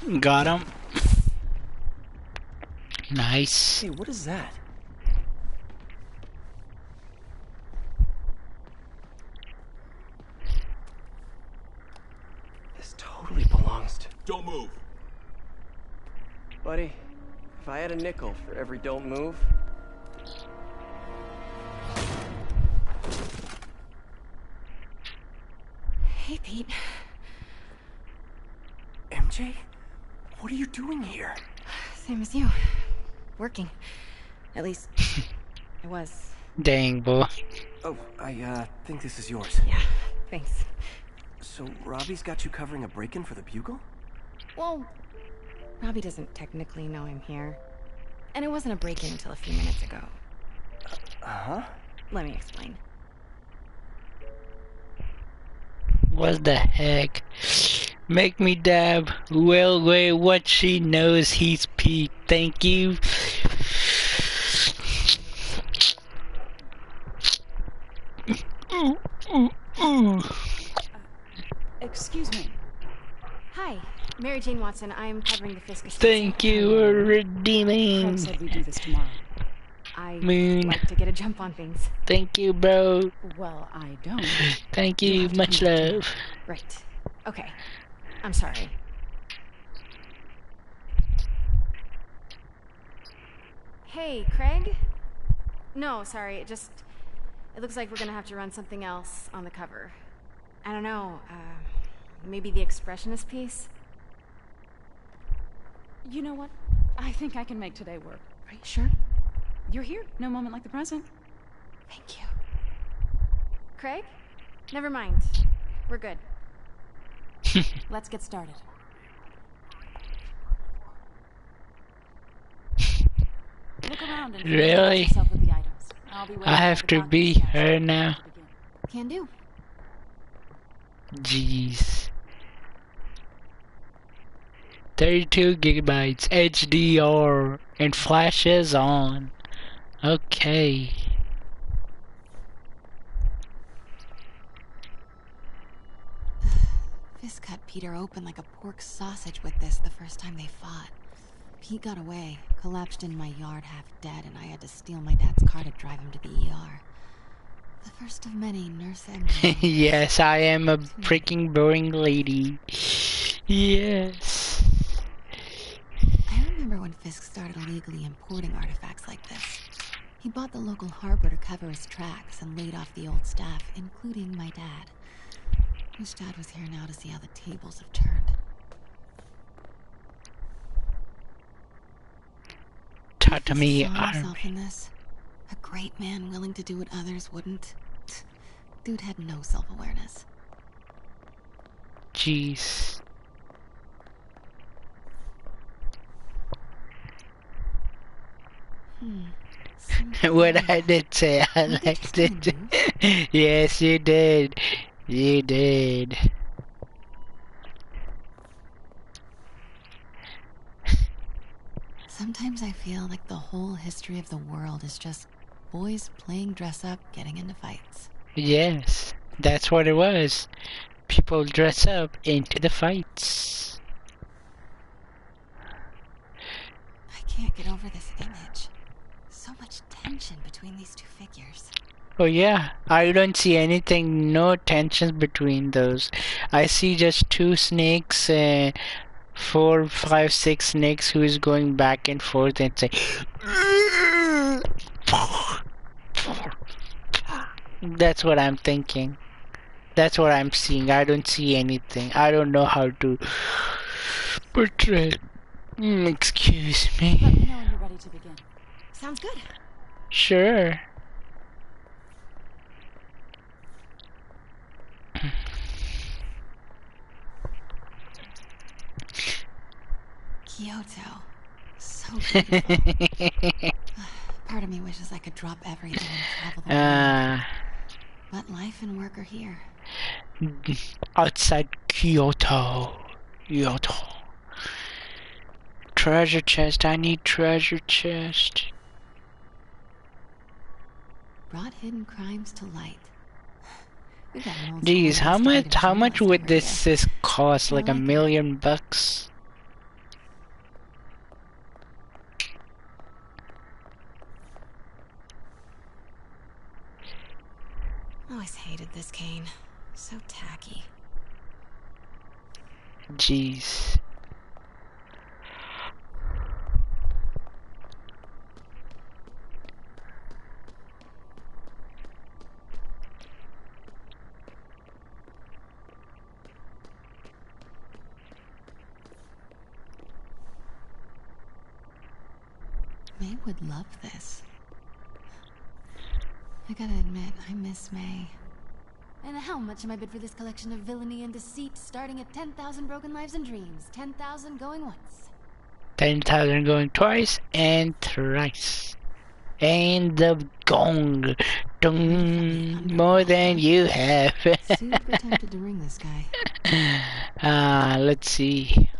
Got him. Nice. Hey, what is that? This totally belongs to... Don't move. Buddy, if I had a nickel for every don't move... Hey, Pete. MJ? What are you doing here? Same as you. Working. At least, I was. Dang, boy. Oh, I, uh, think this is yours. Yeah, thanks. So, Robbie's got you covering a break-in for the Bugle? Well, Robbie doesn't technically know I'm here. And it wasn't a break-in until a few minutes ago. Uh-huh. Let me explain. What the heck? Make me dab. Well, wait, what she knows he's Pete. Thank you. Excuse me. Hi, Mary Jane Watson. I'm covering the Fisk estate. Thank you for redeeming. Craig said we do this tomorrow. I Moon. like to get a jump on things. Thank you, bro. Well, I don't. Thank you. Much love. Right. Okay. I'm sorry. Hey, Craig? No, sorry. It just. It looks like we're gonna have to run something else on the cover. I don't know. Uh, maybe the expressionist piece? You know what? I think I can make today work. Are you sure? You're here. No moment like the present. Thank you. Craig? Never mind. We're good. Let's get started. Look around and Really? yourself with the items. I'll be I have to be her now. Can do. Jeez. 32 gigabytes HDR and flashes on. Okay. Fisk cut Peter open like a pork sausage with this the first time they fought. Pete got away, collapsed in my yard half dead, and I had to steal my dad's car to drive him to the ER. The first of many, Nurse yes, I am a freaking boring lady. Yes. I remember when Fisk started illegally importing artifacts like this. He bought the local harbor to cover his tracks and laid off the old staff, including my dad. Wish Dad was here now to see how the tables have turned. Talk to me, himself in this. A great man willing to do what others wouldn't. Dude had no self-awareness. Jeez. Hmm. what I did say, I liked it. yes, you did. You did. Sometimes I feel like the whole history of the world is just boys playing dress up, getting into fights. Yes, that's what it was. People dress up into the fights. I can't get over this image. So much tension between these two figures. Oh yeah, I don't see anything, no tensions between those. I see just two snakes, uh, four, five, six snakes who is going back and forth and say. That's what I'm thinking. That's what I'm seeing. I don't see anything. I don't know how to portray. Mm, excuse me me. know when you're ready to begin. Sounds good. Sure. Kyoto. So. Part of me wishes I could drop everything and travel the world. Ah. But life and work are here. outside Kyoto. Kyoto. Treasure chest. I need treasure chest. Brought hidden crimes to light. We got an old Geez, school how much? How much would this this cost? Like a million bucks? Always hated this cane. So tacky. Jeez. May would love this. I gotta admit, I miss May. And how much am I bid for this collection of villainy and deceit, starting at 10,000 broken lives and dreams, 10,000 going once? 10,000 going twice and thrice. And the gong. Dong. More than you have. Super tempted to ring this guy. Ah, let's see.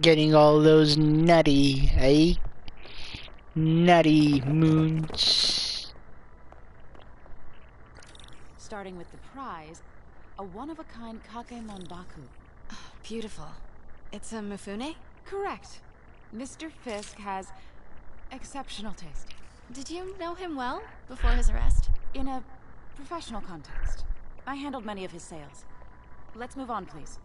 Getting all those nutty, eh? Nutty moons. Starting with the prize, a one-of-a-kind kakemono. Beautiful. It's a Mufune? Correct. Mr. Fisk has exceptional taste. Did you know him well before his arrest? In a professional context. I handled many of his sales. Let's move on, please.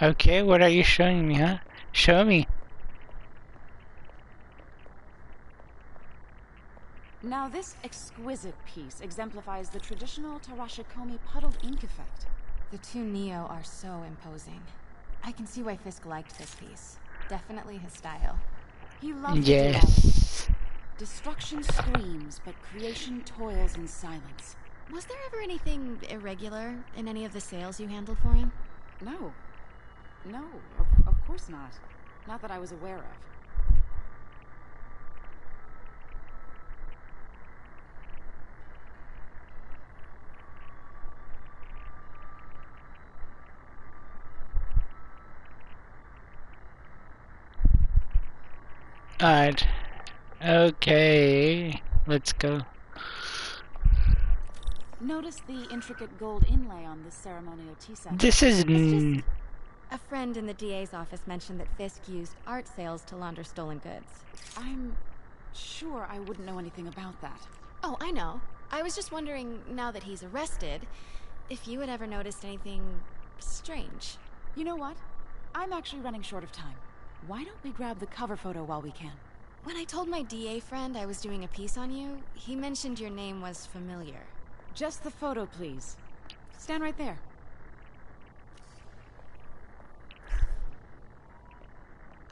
Okay, what are you showing me, huh? Show me. Now, this exquisite piece exemplifies the traditional Tarashikomi puddled ink effect. The two Nio are so imposing. I can see why Fisk liked this piece. Definitely his style. He loved Yes. the. Destruction screams, but creation toils in silence. Was there ever anything irregular in any of the sales you handled for him? No. No, of, of course not. Not that I was aware of. Alright. Okay. Let's go. Notice the intricate gold inlay on this ceremonial tea set. This is. A friend in the DA's office mentioned that Fisk used art sales to launder stolen goods. I'm sure I wouldn't know anything about that. Oh, I know. I was just wondering, now that he's arrested, if you had ever noticed anything strange. You know what? I'm actually running short of time. Why don't we grab the cover photo while we can? When I told my DA friend I was doing a piece on you, he mentioned your name was familiar. Just the photo, please. Stand right there.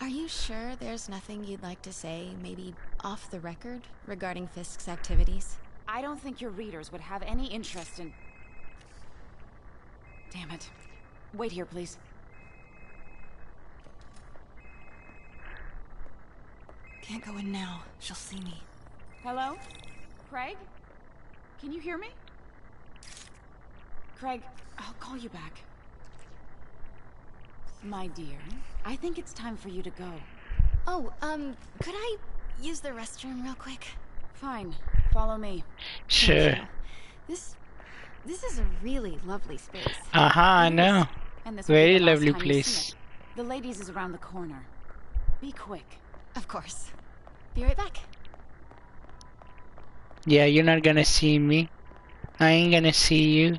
Are you sure there's nothing you'd like to say, maybe off the record, regarding Fisk's activities? I don't think your readers would have any interest in... Damn it. Wait here, please. Can't go in now. She'll see me. Hello? Craig? Can you hear me? Craig, I'll call you back. My dear, I think it's time for you to go. Oh, um, could I use the restroom real quick? Fine. Follow me. Sure. This this is a really lovely space. Uh huh, I know. And this will Very lovely time you see place. The ladies is around the corner. Be quick. Of course. Be right back. Yeah, you're not gonna see me. I ain't gonna see you.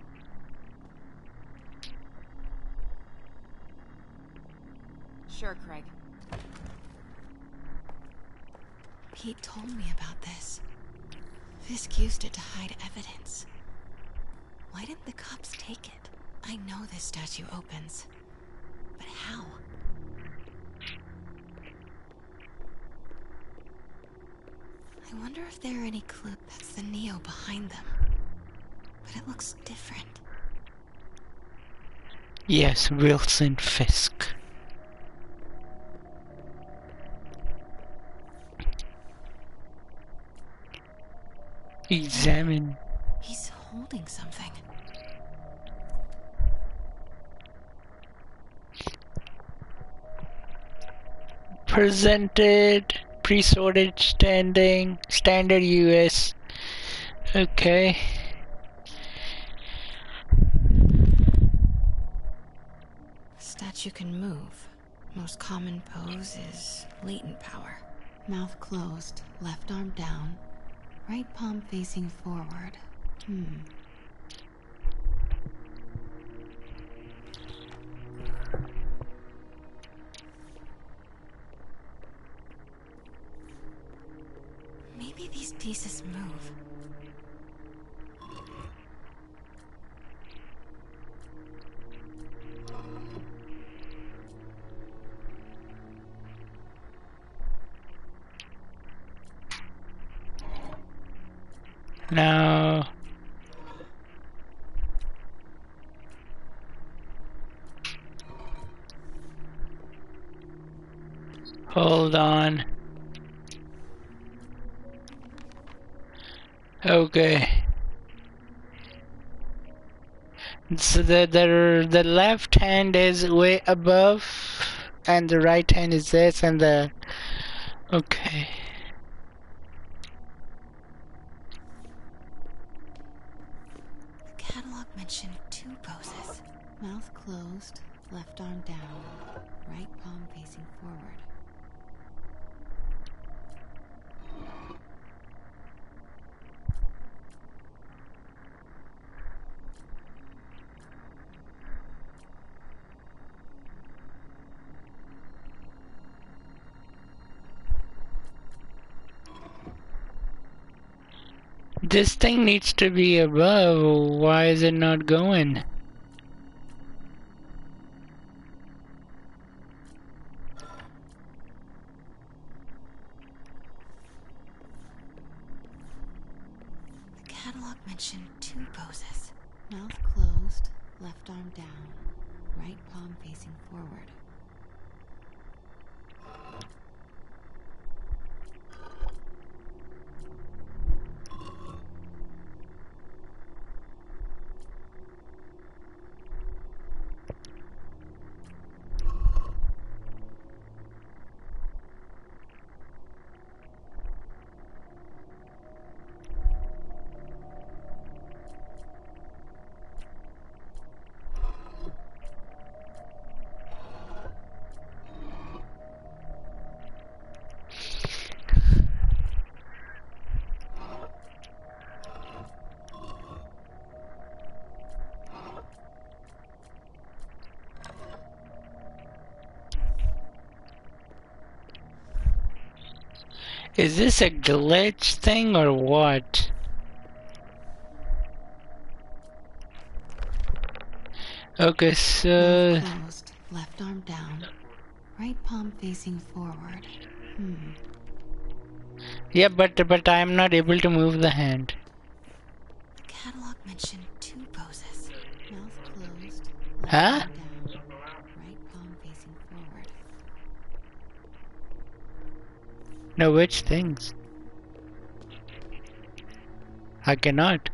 Sure, Craig. Pete told me about this. Fisk used it to hide evidence. Why didn't the cops take it? I know this statue opens. But how? I wonder if there are any clues. That's the Nio behind them. But it looks different. Yes, Wilson Fisk. Examine. He's holding something. Presented. Pre-sorted standing. Standard US. Okay. Statue can move. Most common pose is latent power. Mouth closed, left arm down, right palm facing forward. Hmm. Maybe these pieces move. Now. Hold on. Okay. So the the the left hand is way above, and the right hand is this, and the okay. The catalog mentioned two poses. Mouth closed, left arm down, right palm facing forward. This thing needs to be above. Why is it not going? This a glitch thing or what? Okay, so closed, left arm down, right palm facing forward. Hmm. yeah, but but I am not able to move the hand. The catalog mentioned two poses. Mouth closed, Huh? arm down, right palm facing forward. No, which things? I cannot.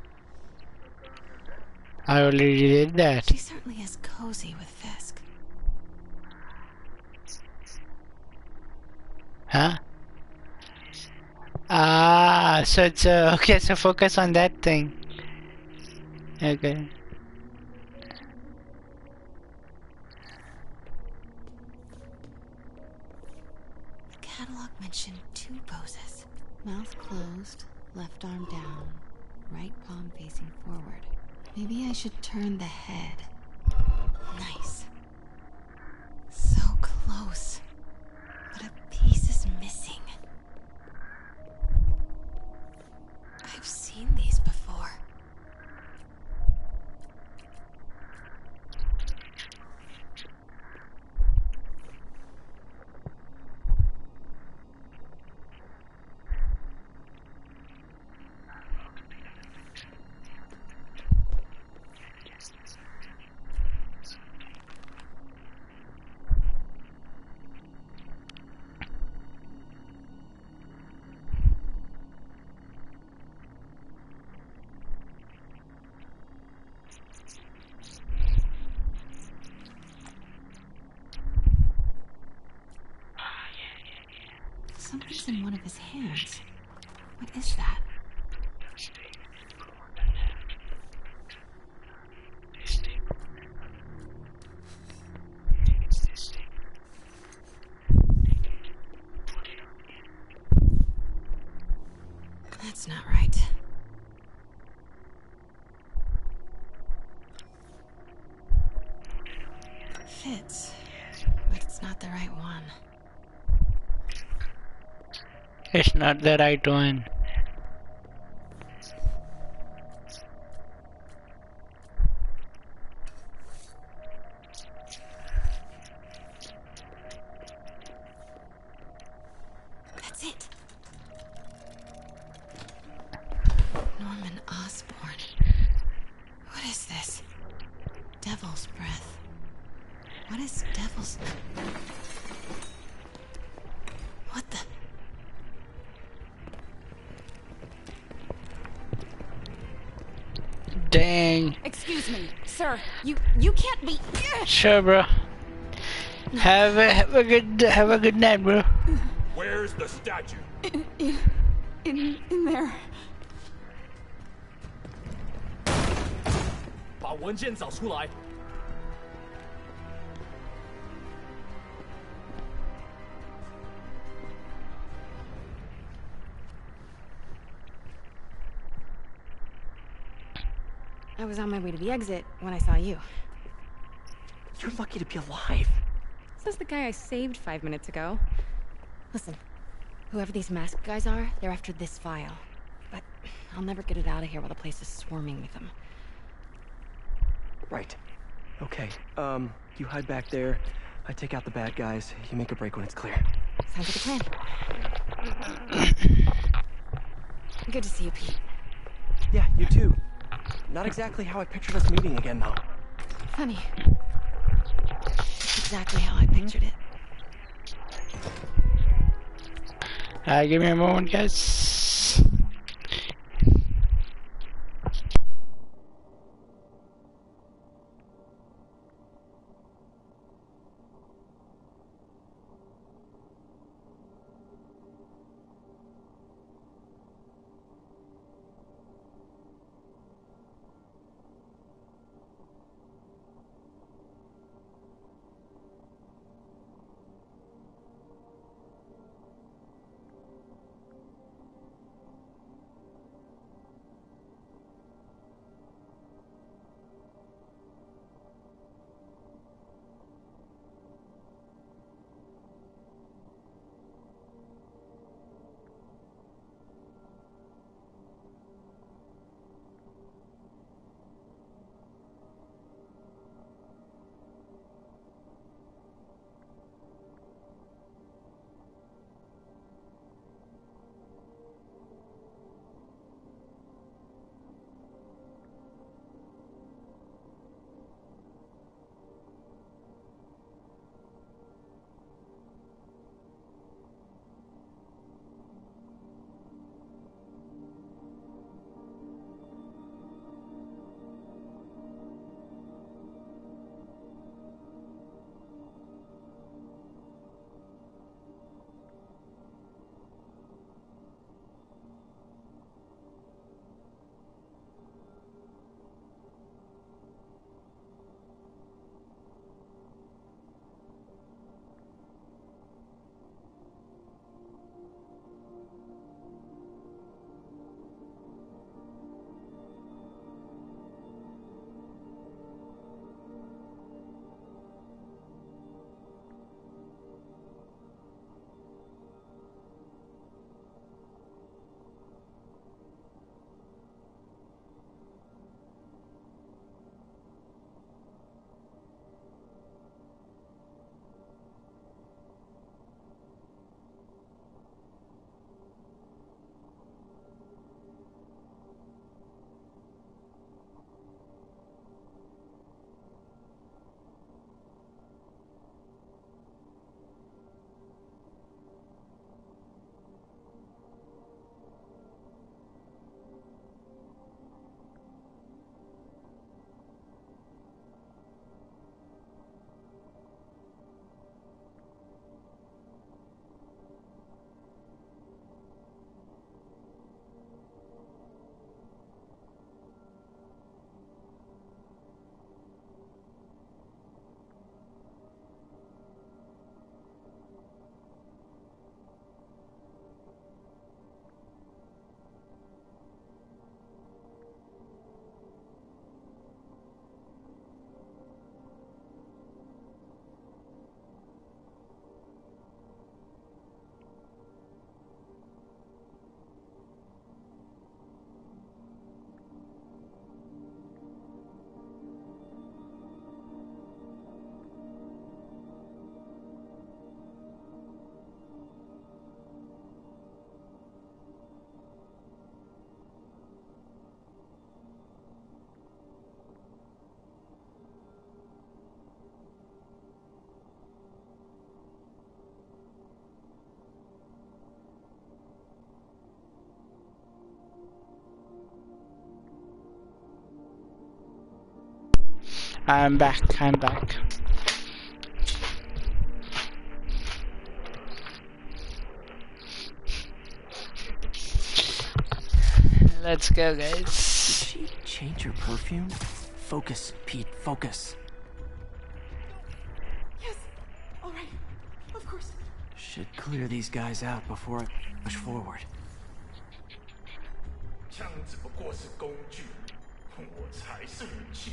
I already did that. She certainly is cozy with Fisk. Huh? Ah, so it's uh, okay. So focus on that thing. Okay. The catalog mentioned two poses. Mouth closed, left arm down, right palm facing forward. Maybe I should turn the head. Nice. So close. But a piece is missing. I've seen these before. Something's in one of his hands. What is that? That's not right. Fits, but it's not the right one. It's not the right one. Sure, bro. Have a have a good have a good night, bro. Where's the statue? In in in, in there. 把文件找出来。 I was on my way to the exit when I saw you. You're lucky to be alive. Says the guy I saved five minutes ago. Listen, whoever these masked guys are, they're after this file. But I'll never get it out of here while the place is swarming with them. Right. Okay. Um, you hide back there. I take out the bad guys. You make a break when it's clear. Sounds like a plan. Good to see you, Pete. Yeah, you too. Not exactly how I pictured us meeting again, though. Funny. Exactly how I pictured it. Uh, give me a moment, guys. I'm back, I'm back. Let's go, guys. Did she change her perfume? Focus, Pete, focus. Yes. All right. Of course. Should clear these guys out before I push forward. 枪只不过是工具，我才是武器。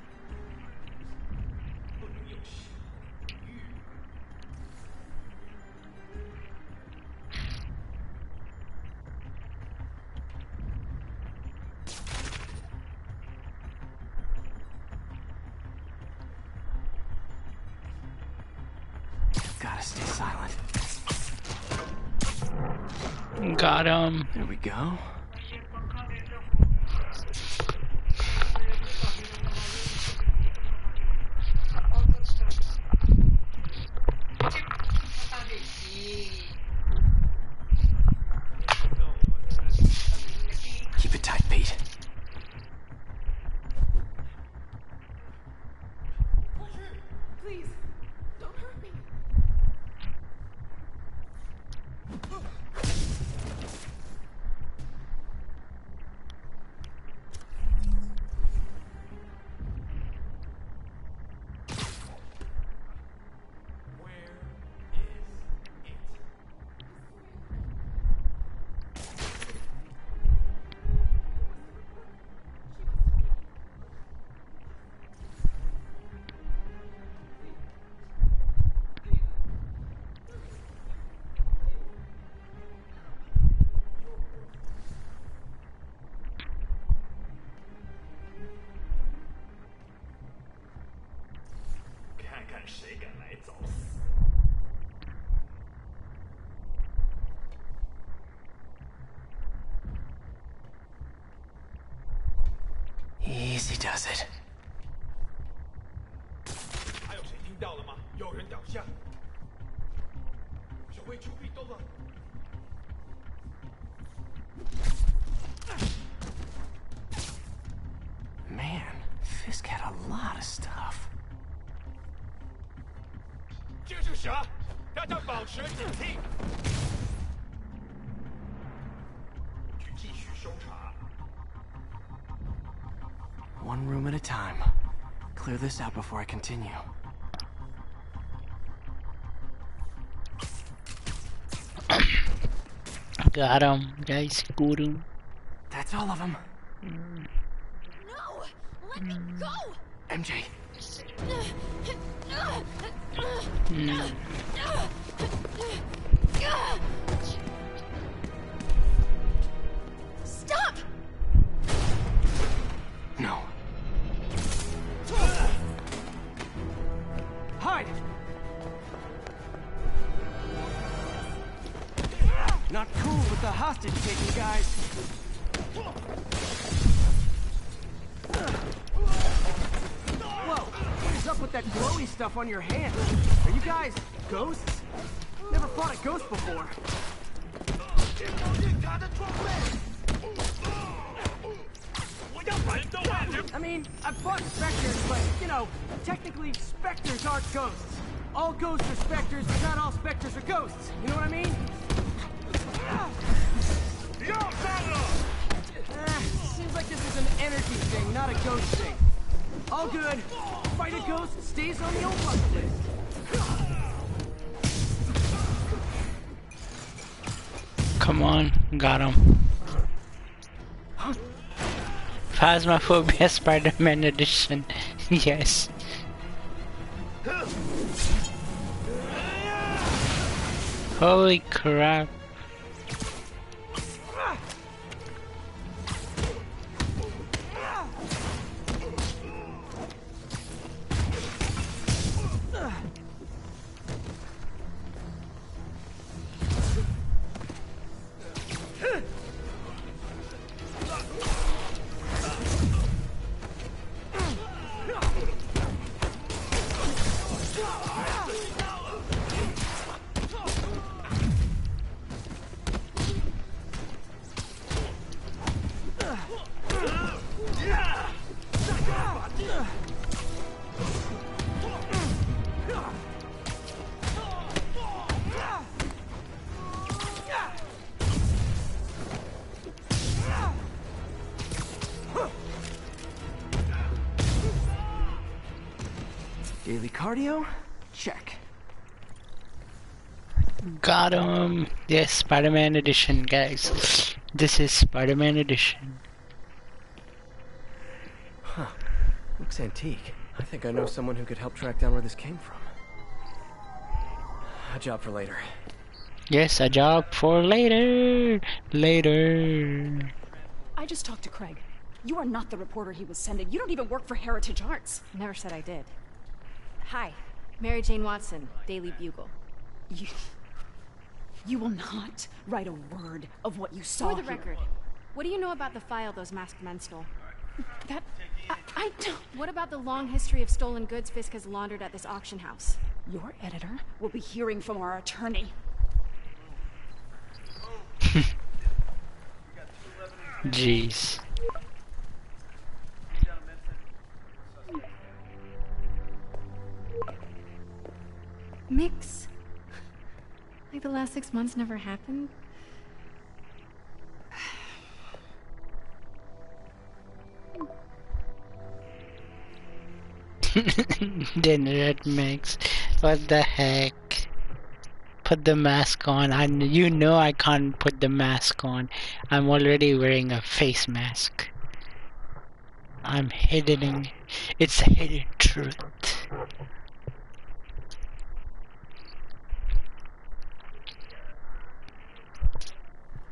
Go. 谁敢来，早死！这是啥？大家保持警惕。去继续搜查。 One room at a time. Clear this out before I continue. Got him. Guys, got him. That's all of them. Stop! no. Hide! Not cool with the hostage taking, guys. Whoa! What's up with that glowy stuff on your hand? Phasmophobia Spider-Man edition. yes. Holy crap. Yes, Spider-Man edition, guys. This is Spider-Man edition. Huh. Looks antique. I think I know someone who could help track down where this came from. A job for later. Yes, a job for later. Later. I just talked to Craig. You are not the reporter he was sending. You don't even work for Heritage Arts. Never said I did. Hi, Mary Jane Watson, Daily Bugle. You. You will not write a word of what you saw. For the here. record, what do you know about the file those masked men stole? That. I, I don't. What about the long history of stolen goods Fisk has laundered at this auction house? Your editor will be hearing from our attorney. Jeez. Mix? Like the last six months never happened? then red mix. What the heck? Put the mask on. I you know I can't put the mask on. I'm already wearing a face mask. I'm hidden. It's a hidden truth.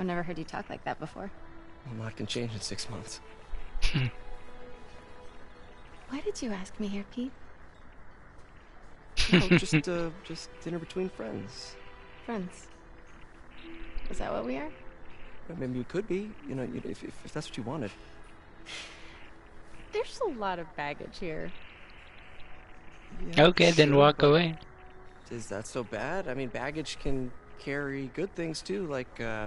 I've never heard you talk like that before. Well, a can change in six months. Why did you ask me here, Pete? No, just uh, just dinner between friends. Friends. Is that what we are? Maybe we could be. You know, if, if, if that's what you wanted. There's a lot of baggage here. Yeah, Okay, then sure, walk away. Is that so bad? I mean, baggage can carry good things too, like uh,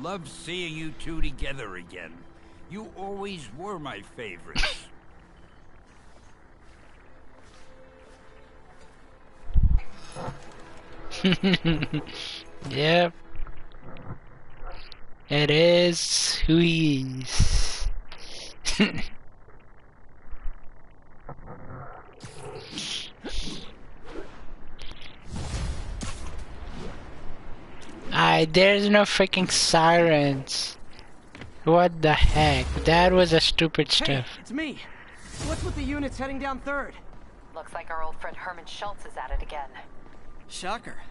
Love seeing you two together again. You always were my favorites. yep. It is who he is. I there's no freaking sirens. What the heck? That was a stupid stuff. It's me. What's with the units heading down third? Looks like our old friend Herman Schultz is at it again. Shocker.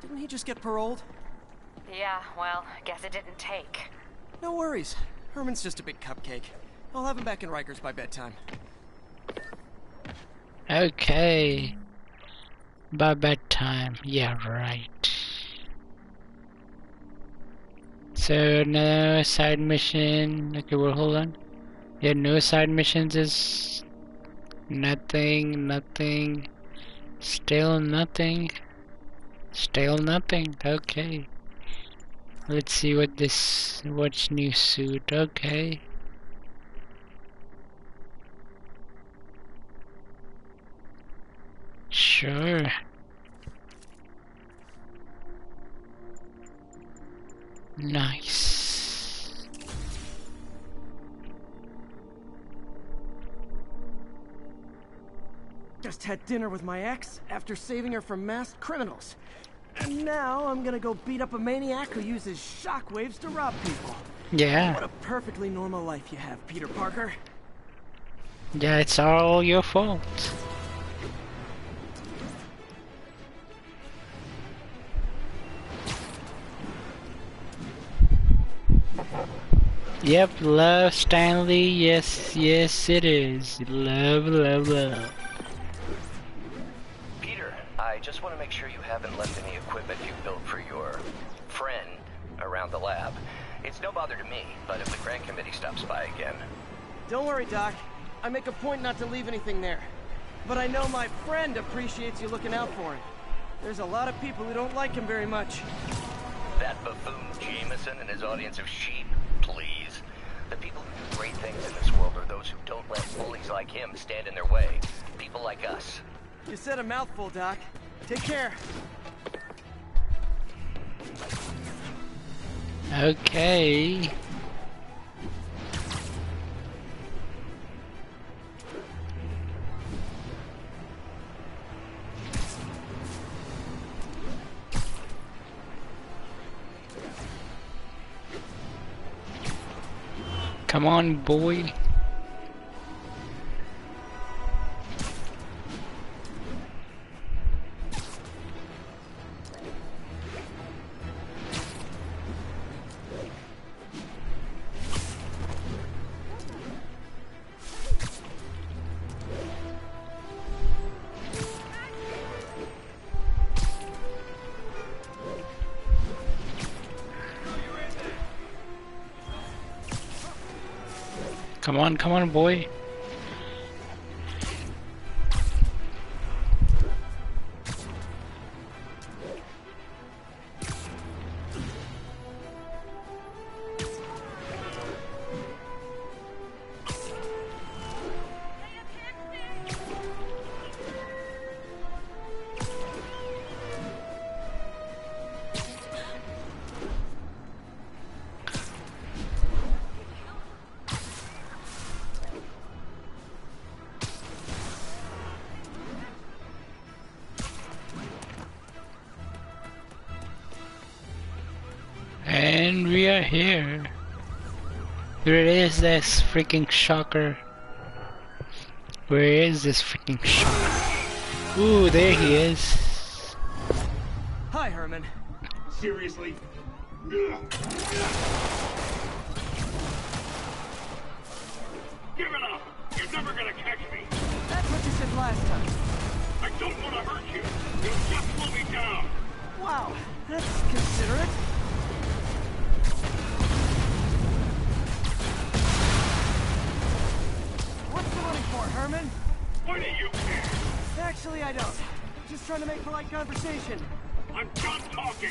Didn't he just get paroled? Yeah, well, guess it didn't take. No worries. Herman's just a big cupcake. I'll have him back in Rikers by bedtime. Okay. By bedtime. Yeah, right. So no side mission. Okay, well hold on. Yeah, no side missions is nothing, nothing, still nothing, still nothing. Okay. Let's see what this, what's new suit. Okay. Sure. Nice. Just had dinner with my ex after saving her from masked criminals. And now I'm gonna go beat up a maniac who uses shockwaves to rob people. Yeah. What a perfectly normal life you have, Peter Parker. Yeah, it's all your fault. Yep, love Stan Lee. Yes, yes, it is. Love, love, love. Peter, I just want to make sure you haven't left any equipment you built for your friend around the lab. It's no bother to me, but if the grant committee stops by again. Don't worry, Doc. I make a point not to leave anything there. But I know my friend appreciates you looking out for him. There's a lot of people who don't like him very much. That buffoon Jameson and his audience of sheep, please. The people who do great things in this world are those who don't let bullies like him stand in their way. People like us. You said a mouthful, Doc. Take care. Okay. Come on, boy. Come on, come on, boy. Here. Where is this freaking shocker? Where is this freaking shocker? Ooh, there he is. Hi, Herman. Seriously? Give it up! You're never gonna catch me! That's what you said last time. I don't want to hurt you! You just slow me down! Wow, that's considerate. What's the money for, Herman? Why do you care? Actually, I don't. Just trying to make polite conversation. I'm done talking!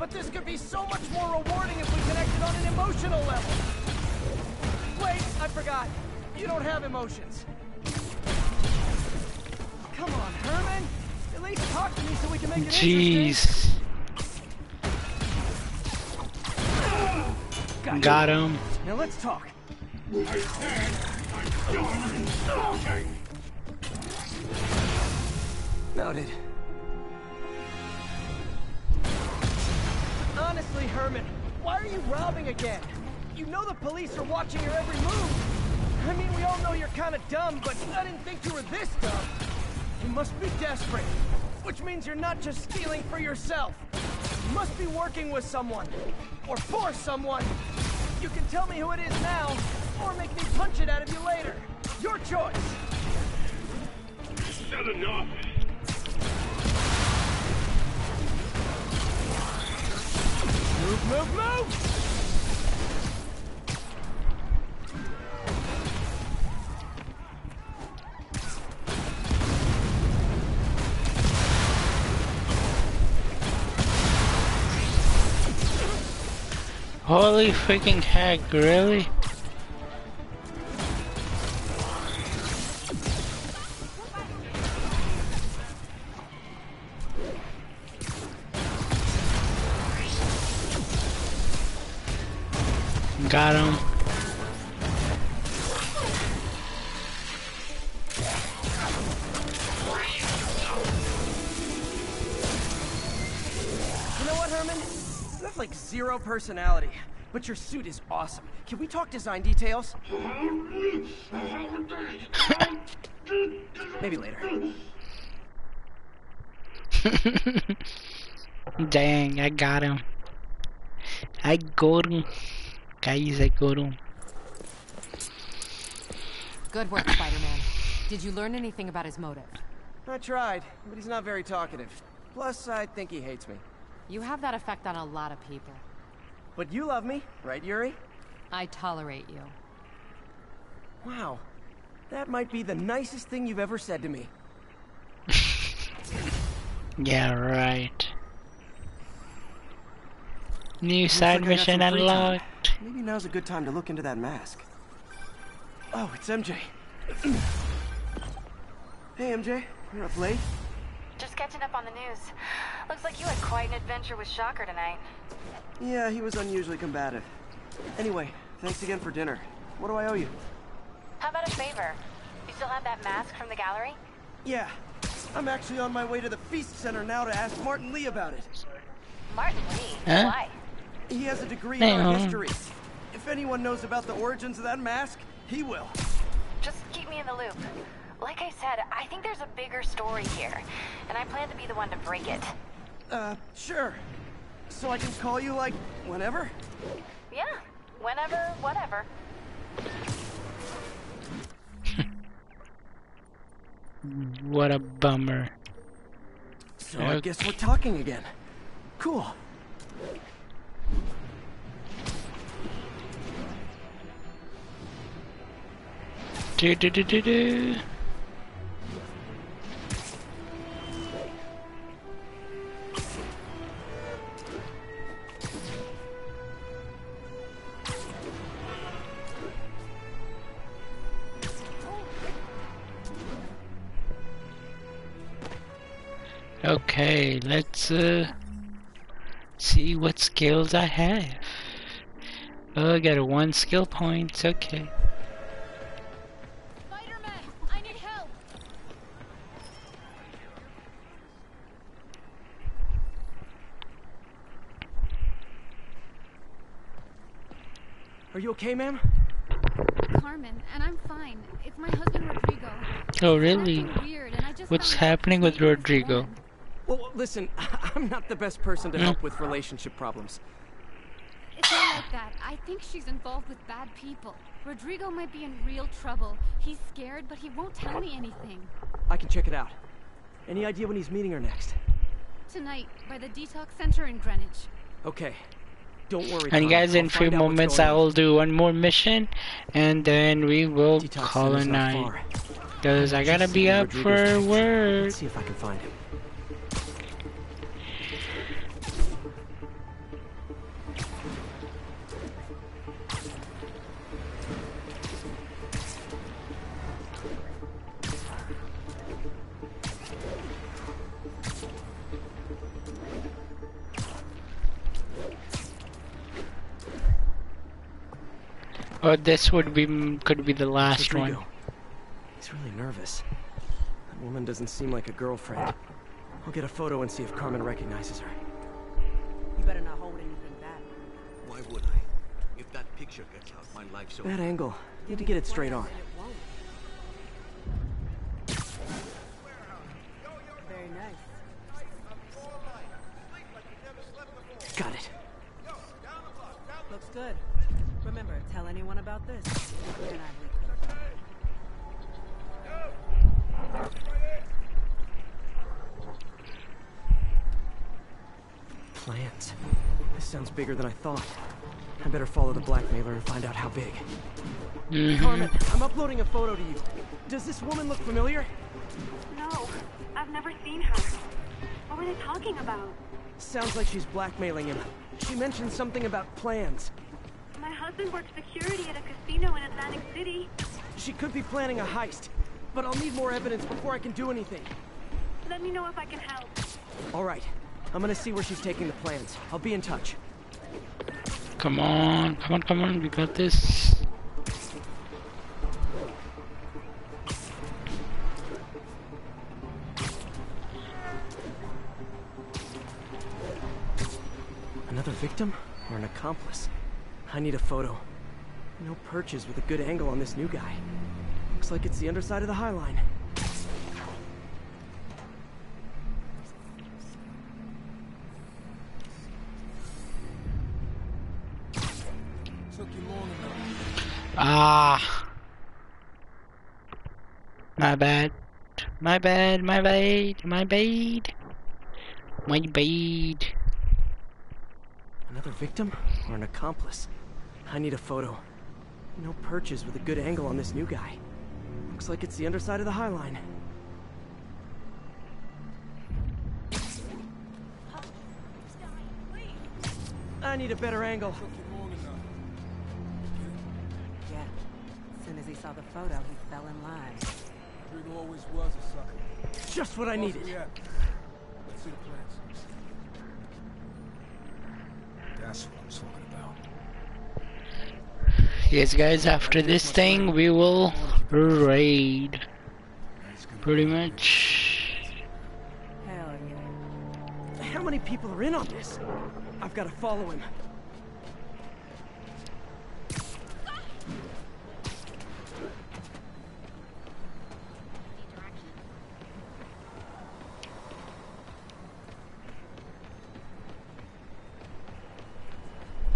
But this could be so much more rewarding if we connected on an emotional level. Wait, I forgot. You don't have emotions. Come on, Herman. At least talk to me so we can make it Jeez. Got, Got him. Now let's talk. Noted. Honestly, Herman, why are you robbing again? You know the police are watching your every move. I mean, we all know you're kind of dumb, but I didn't think you were this dumb. You must be desperate, which means you're not just stealing for yourself. You must be working with someone, or for someone. You can tell me who it is now, or make me punch it out of you later. Your choice. That's not enough. Move, move, move! Holy freaking heck, really? Got him. You know what, Herman? You have like zero personality, but your suit is awesome. Can we talk design details? Maybe later. Dang, I got him. I got him. Guys, I got him. Good work, Spider-Man. Did you learn anything about his motive? I tried, but he's not very talkative. Plus, I think he hates me. You have that effect on a lot of people. But you love me, right, Yuri? I tolerate you. Wow. That might be the nicest thing you've ever said to me. Yeah, right. New Looks side like mission some free time. unlocked. Maybe now's a good time to look into that mask. Oh, it's MJ. hey, MJ. You're up late? Just catching up on the news. Looks like you had quite an adventure with Shocker tonight. Yeah, he was unusually combative. Anyway, thanks again for dinner. What do I owe you? How about a favor? You still have that mask from the gallery? Yeah. I'm actually on my way to the Feast Center now to ask Martin Li about it. Martin Li? Huh? Why? He has a degree in art history. If anyone knows about the origins of that mask, he will. Just keep me in the loop. Like I said, I think there's a bigger story here, and I plan to be the one to break it. Uh, sure. So I can call you, like, whenever? Yeah, whenever, whatever. What a bummer. So I guess we're talking again. Cool. Do do do do do. Okay, let's uh see what skills I have. Oh, I got a one skill point. Okay. Are you okay, ma'am? Carmen, and I'm fine. It's my husband Rodrigo. Oh, really? Weird, and I just What's happening with Rodrigo? Well, listen, I'm not the best person to help with relationship problems. It's not like that. I think she's involved with bad people. Rodrigo might be in real trouble. He's scared, but he won't tell me anything. I can check it out. Any idea when he's meeting her next? Tonight, by the detox center in Greenwich. Okay. Don't worry. And guys, in few find out what's moments I will do one more mission, and then we will call a night. Cause I gotta be up for work. Let's see if I can find him. Oh, this would be could be the last Rodrigo. one. He's really nervous. That woman doesn't seem like a girlfriend. I'll get a photo and see if Carmen recognizes her. You better not hold anything back. Why would I? If that picture gets out, my life's over. That angle. You Need to get it straight on. Very nice. Got it. Looks good. Remember, tell anyone about this. And I leak. Plans. This sounds bigger than I thought. I better follow the blackmailer and find out how big. Mhm. Carmen, I'm uploading a photo to you. Does this woman look familiar? No, I've never seen her. What were they talking about? Sounds like she's blackmailing him. She mentioned something about plans. My husband works security at a casino in Atlantic City. She could be planning a heist, but I'll need more evidence before I can do anything. Let me know if I can help. All right. I'm gonna see where she's taking the plans. I'll be in touch. Come on, come on, come on, we got this. Another victim or an accomplice? I need a photo. No perches with a good angle on this new guy. Looks like it's the underside of the High Line. Ah. My bad. My bad, my bad, my bad. My bad. Another victim or an accomplice? I need a photo. No perches with a good angle on this new guy. Looks like it's the underside of the High Line. I need a better angle. Yeah. As soon as he saw the photo, he fell in line. Rodrigo always was a sucker. Just what I Boss, needed. Yes, guys, after this thing, we will raid. Pretty much. Hell yeah. How many people are in on this? I've got to follow him.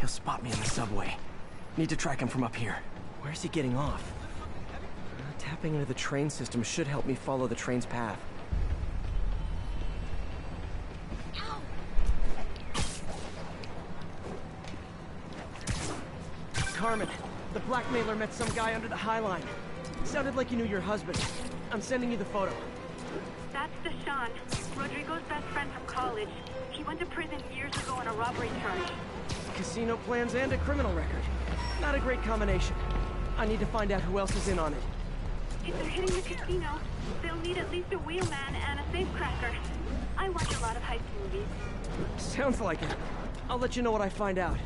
He'll spot me in the subway. Need to track him from up here. Where's he getting off? Uh, tapping into the train system should help me follow the train's path. Carmen, the blackmailer met some guy under the High Line. Sounded like you knew your husband. I'm sending you the photo. That's Deshaun, Rodrigo's best friend from college. He went to prison years ago on a robbery charge. Casino plans and a criminal record. Not a great combination. I need to find out who else is in on it. If they're hitting the casino, they'll need at least a wheelman and a safecracker. I watch a lot of heist movies. Sounds like it. I'll let you know what I find out.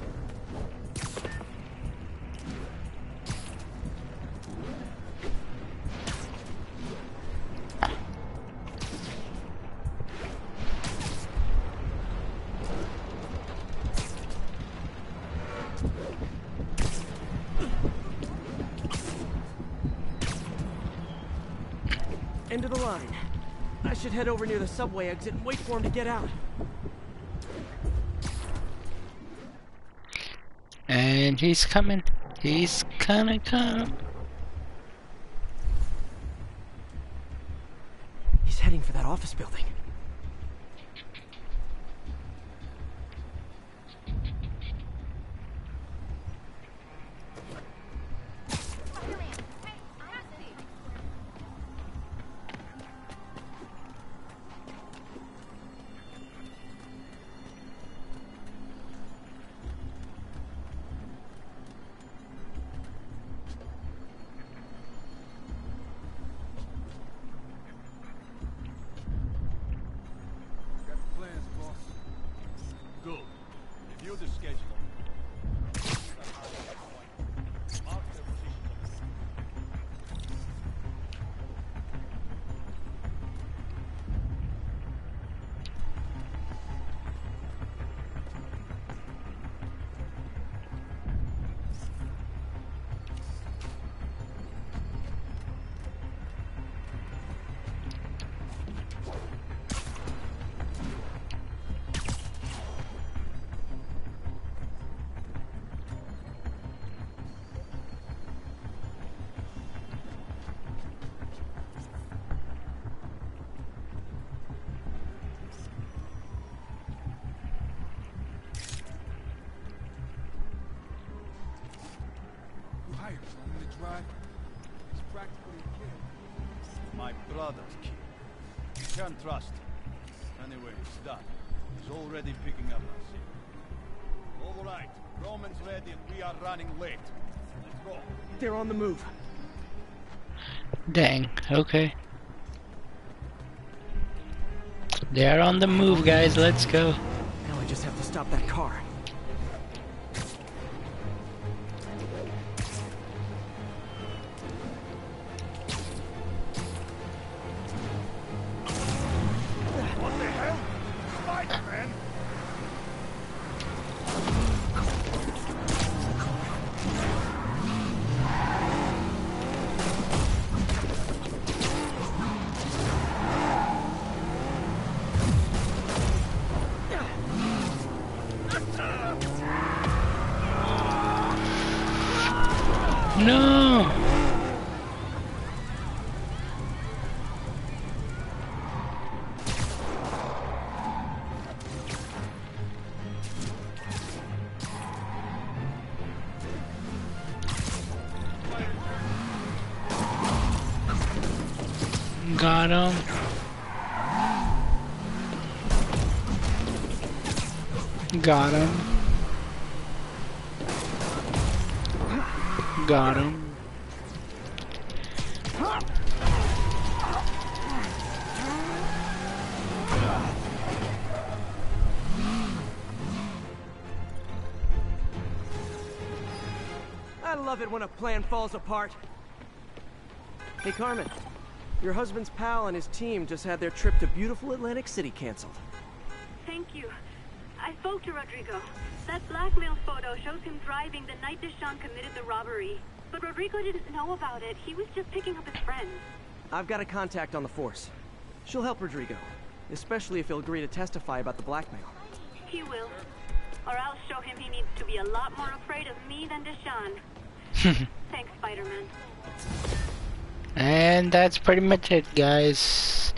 Head over near the subway exit and wait for him to get out. And he's coming. He's gonna come. He's heading for that office building. Dang, okay. They're on the move, guys. Let's go. Now I just have to stop that car. Got him. Got him. Got him. I love it when a plan falls apart. Hey, Carmen. Your husband's pal and his team just had their trip to beautiful Atlantic City canceled. Thank you. I spoke to Rodrigo. That blackmail photo shows him driving the night Deshawn committed the robbery. But Rodrigo didn't know about it. He was just picking up his friend. I've got a contact on the force. She'll help Rodrigo, especially if he'll agree to testify about the blackmail. He will. Or I'll show him he needs to be a lot more afraid of me than Deshawn. Thanks, Spider-Man. And that's pretty much it, guys.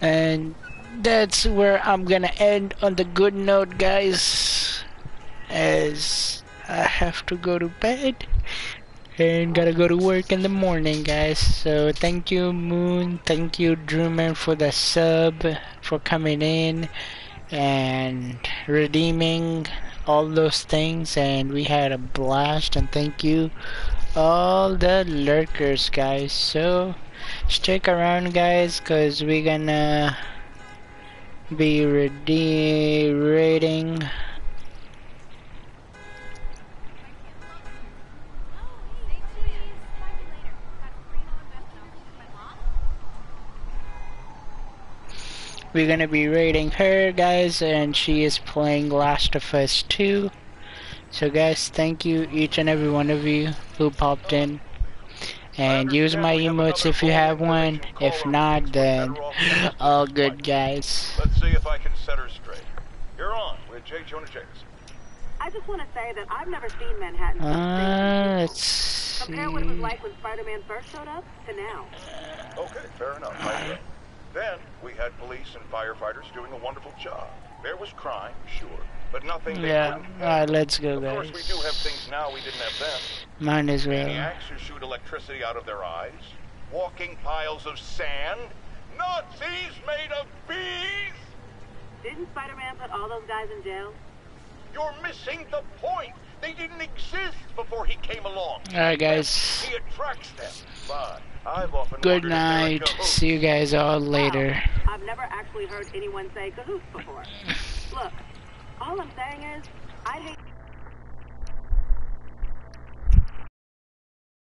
And that's where I'm gonna end on the good note, guys. As I have to go to bed and gotta go to work in the morning, guys. So thank you, Moon. Thank you, Drewman, for the sub, for coming in and redeeming all those things. And we had a blast. And thank you, all the lurkers, guys. So stick around, guys, cause we're gonna be rating. We're gonna be rating her, guys, and she is playing Last of Us 2. So, guys, thank you, each and every one of you who popped in. And use my emotes if you have one. If not, then all good, guys. Let's see if I can set her straight. You're on with J. Jonah Jameson. I just want to say that I've never seen Manhattan. Uh, let's see. Compare what it was like when Spider-Man first showed up to now. Okay, fair enough. I. Then we had police and firefighters doing a wonderful job. There was crime, sure, but nothing they Yeah, couldn't alright, let's go, Of course, we do have things now we didn't have then. Mine as well. Uh, Maniacs who shoot electricity out of their eyes, walking piles of sand, Nazis made of bees. Didn't Spider-Man put all those guys in jail? You're missing the point. They didn't exist before he came along. Alright, guys. He attracts them. But I've often Good wondered if they're a night. See you guys all later. I've never actually heard anyone say cahoots before. Look, all I'm saying is, I'd hate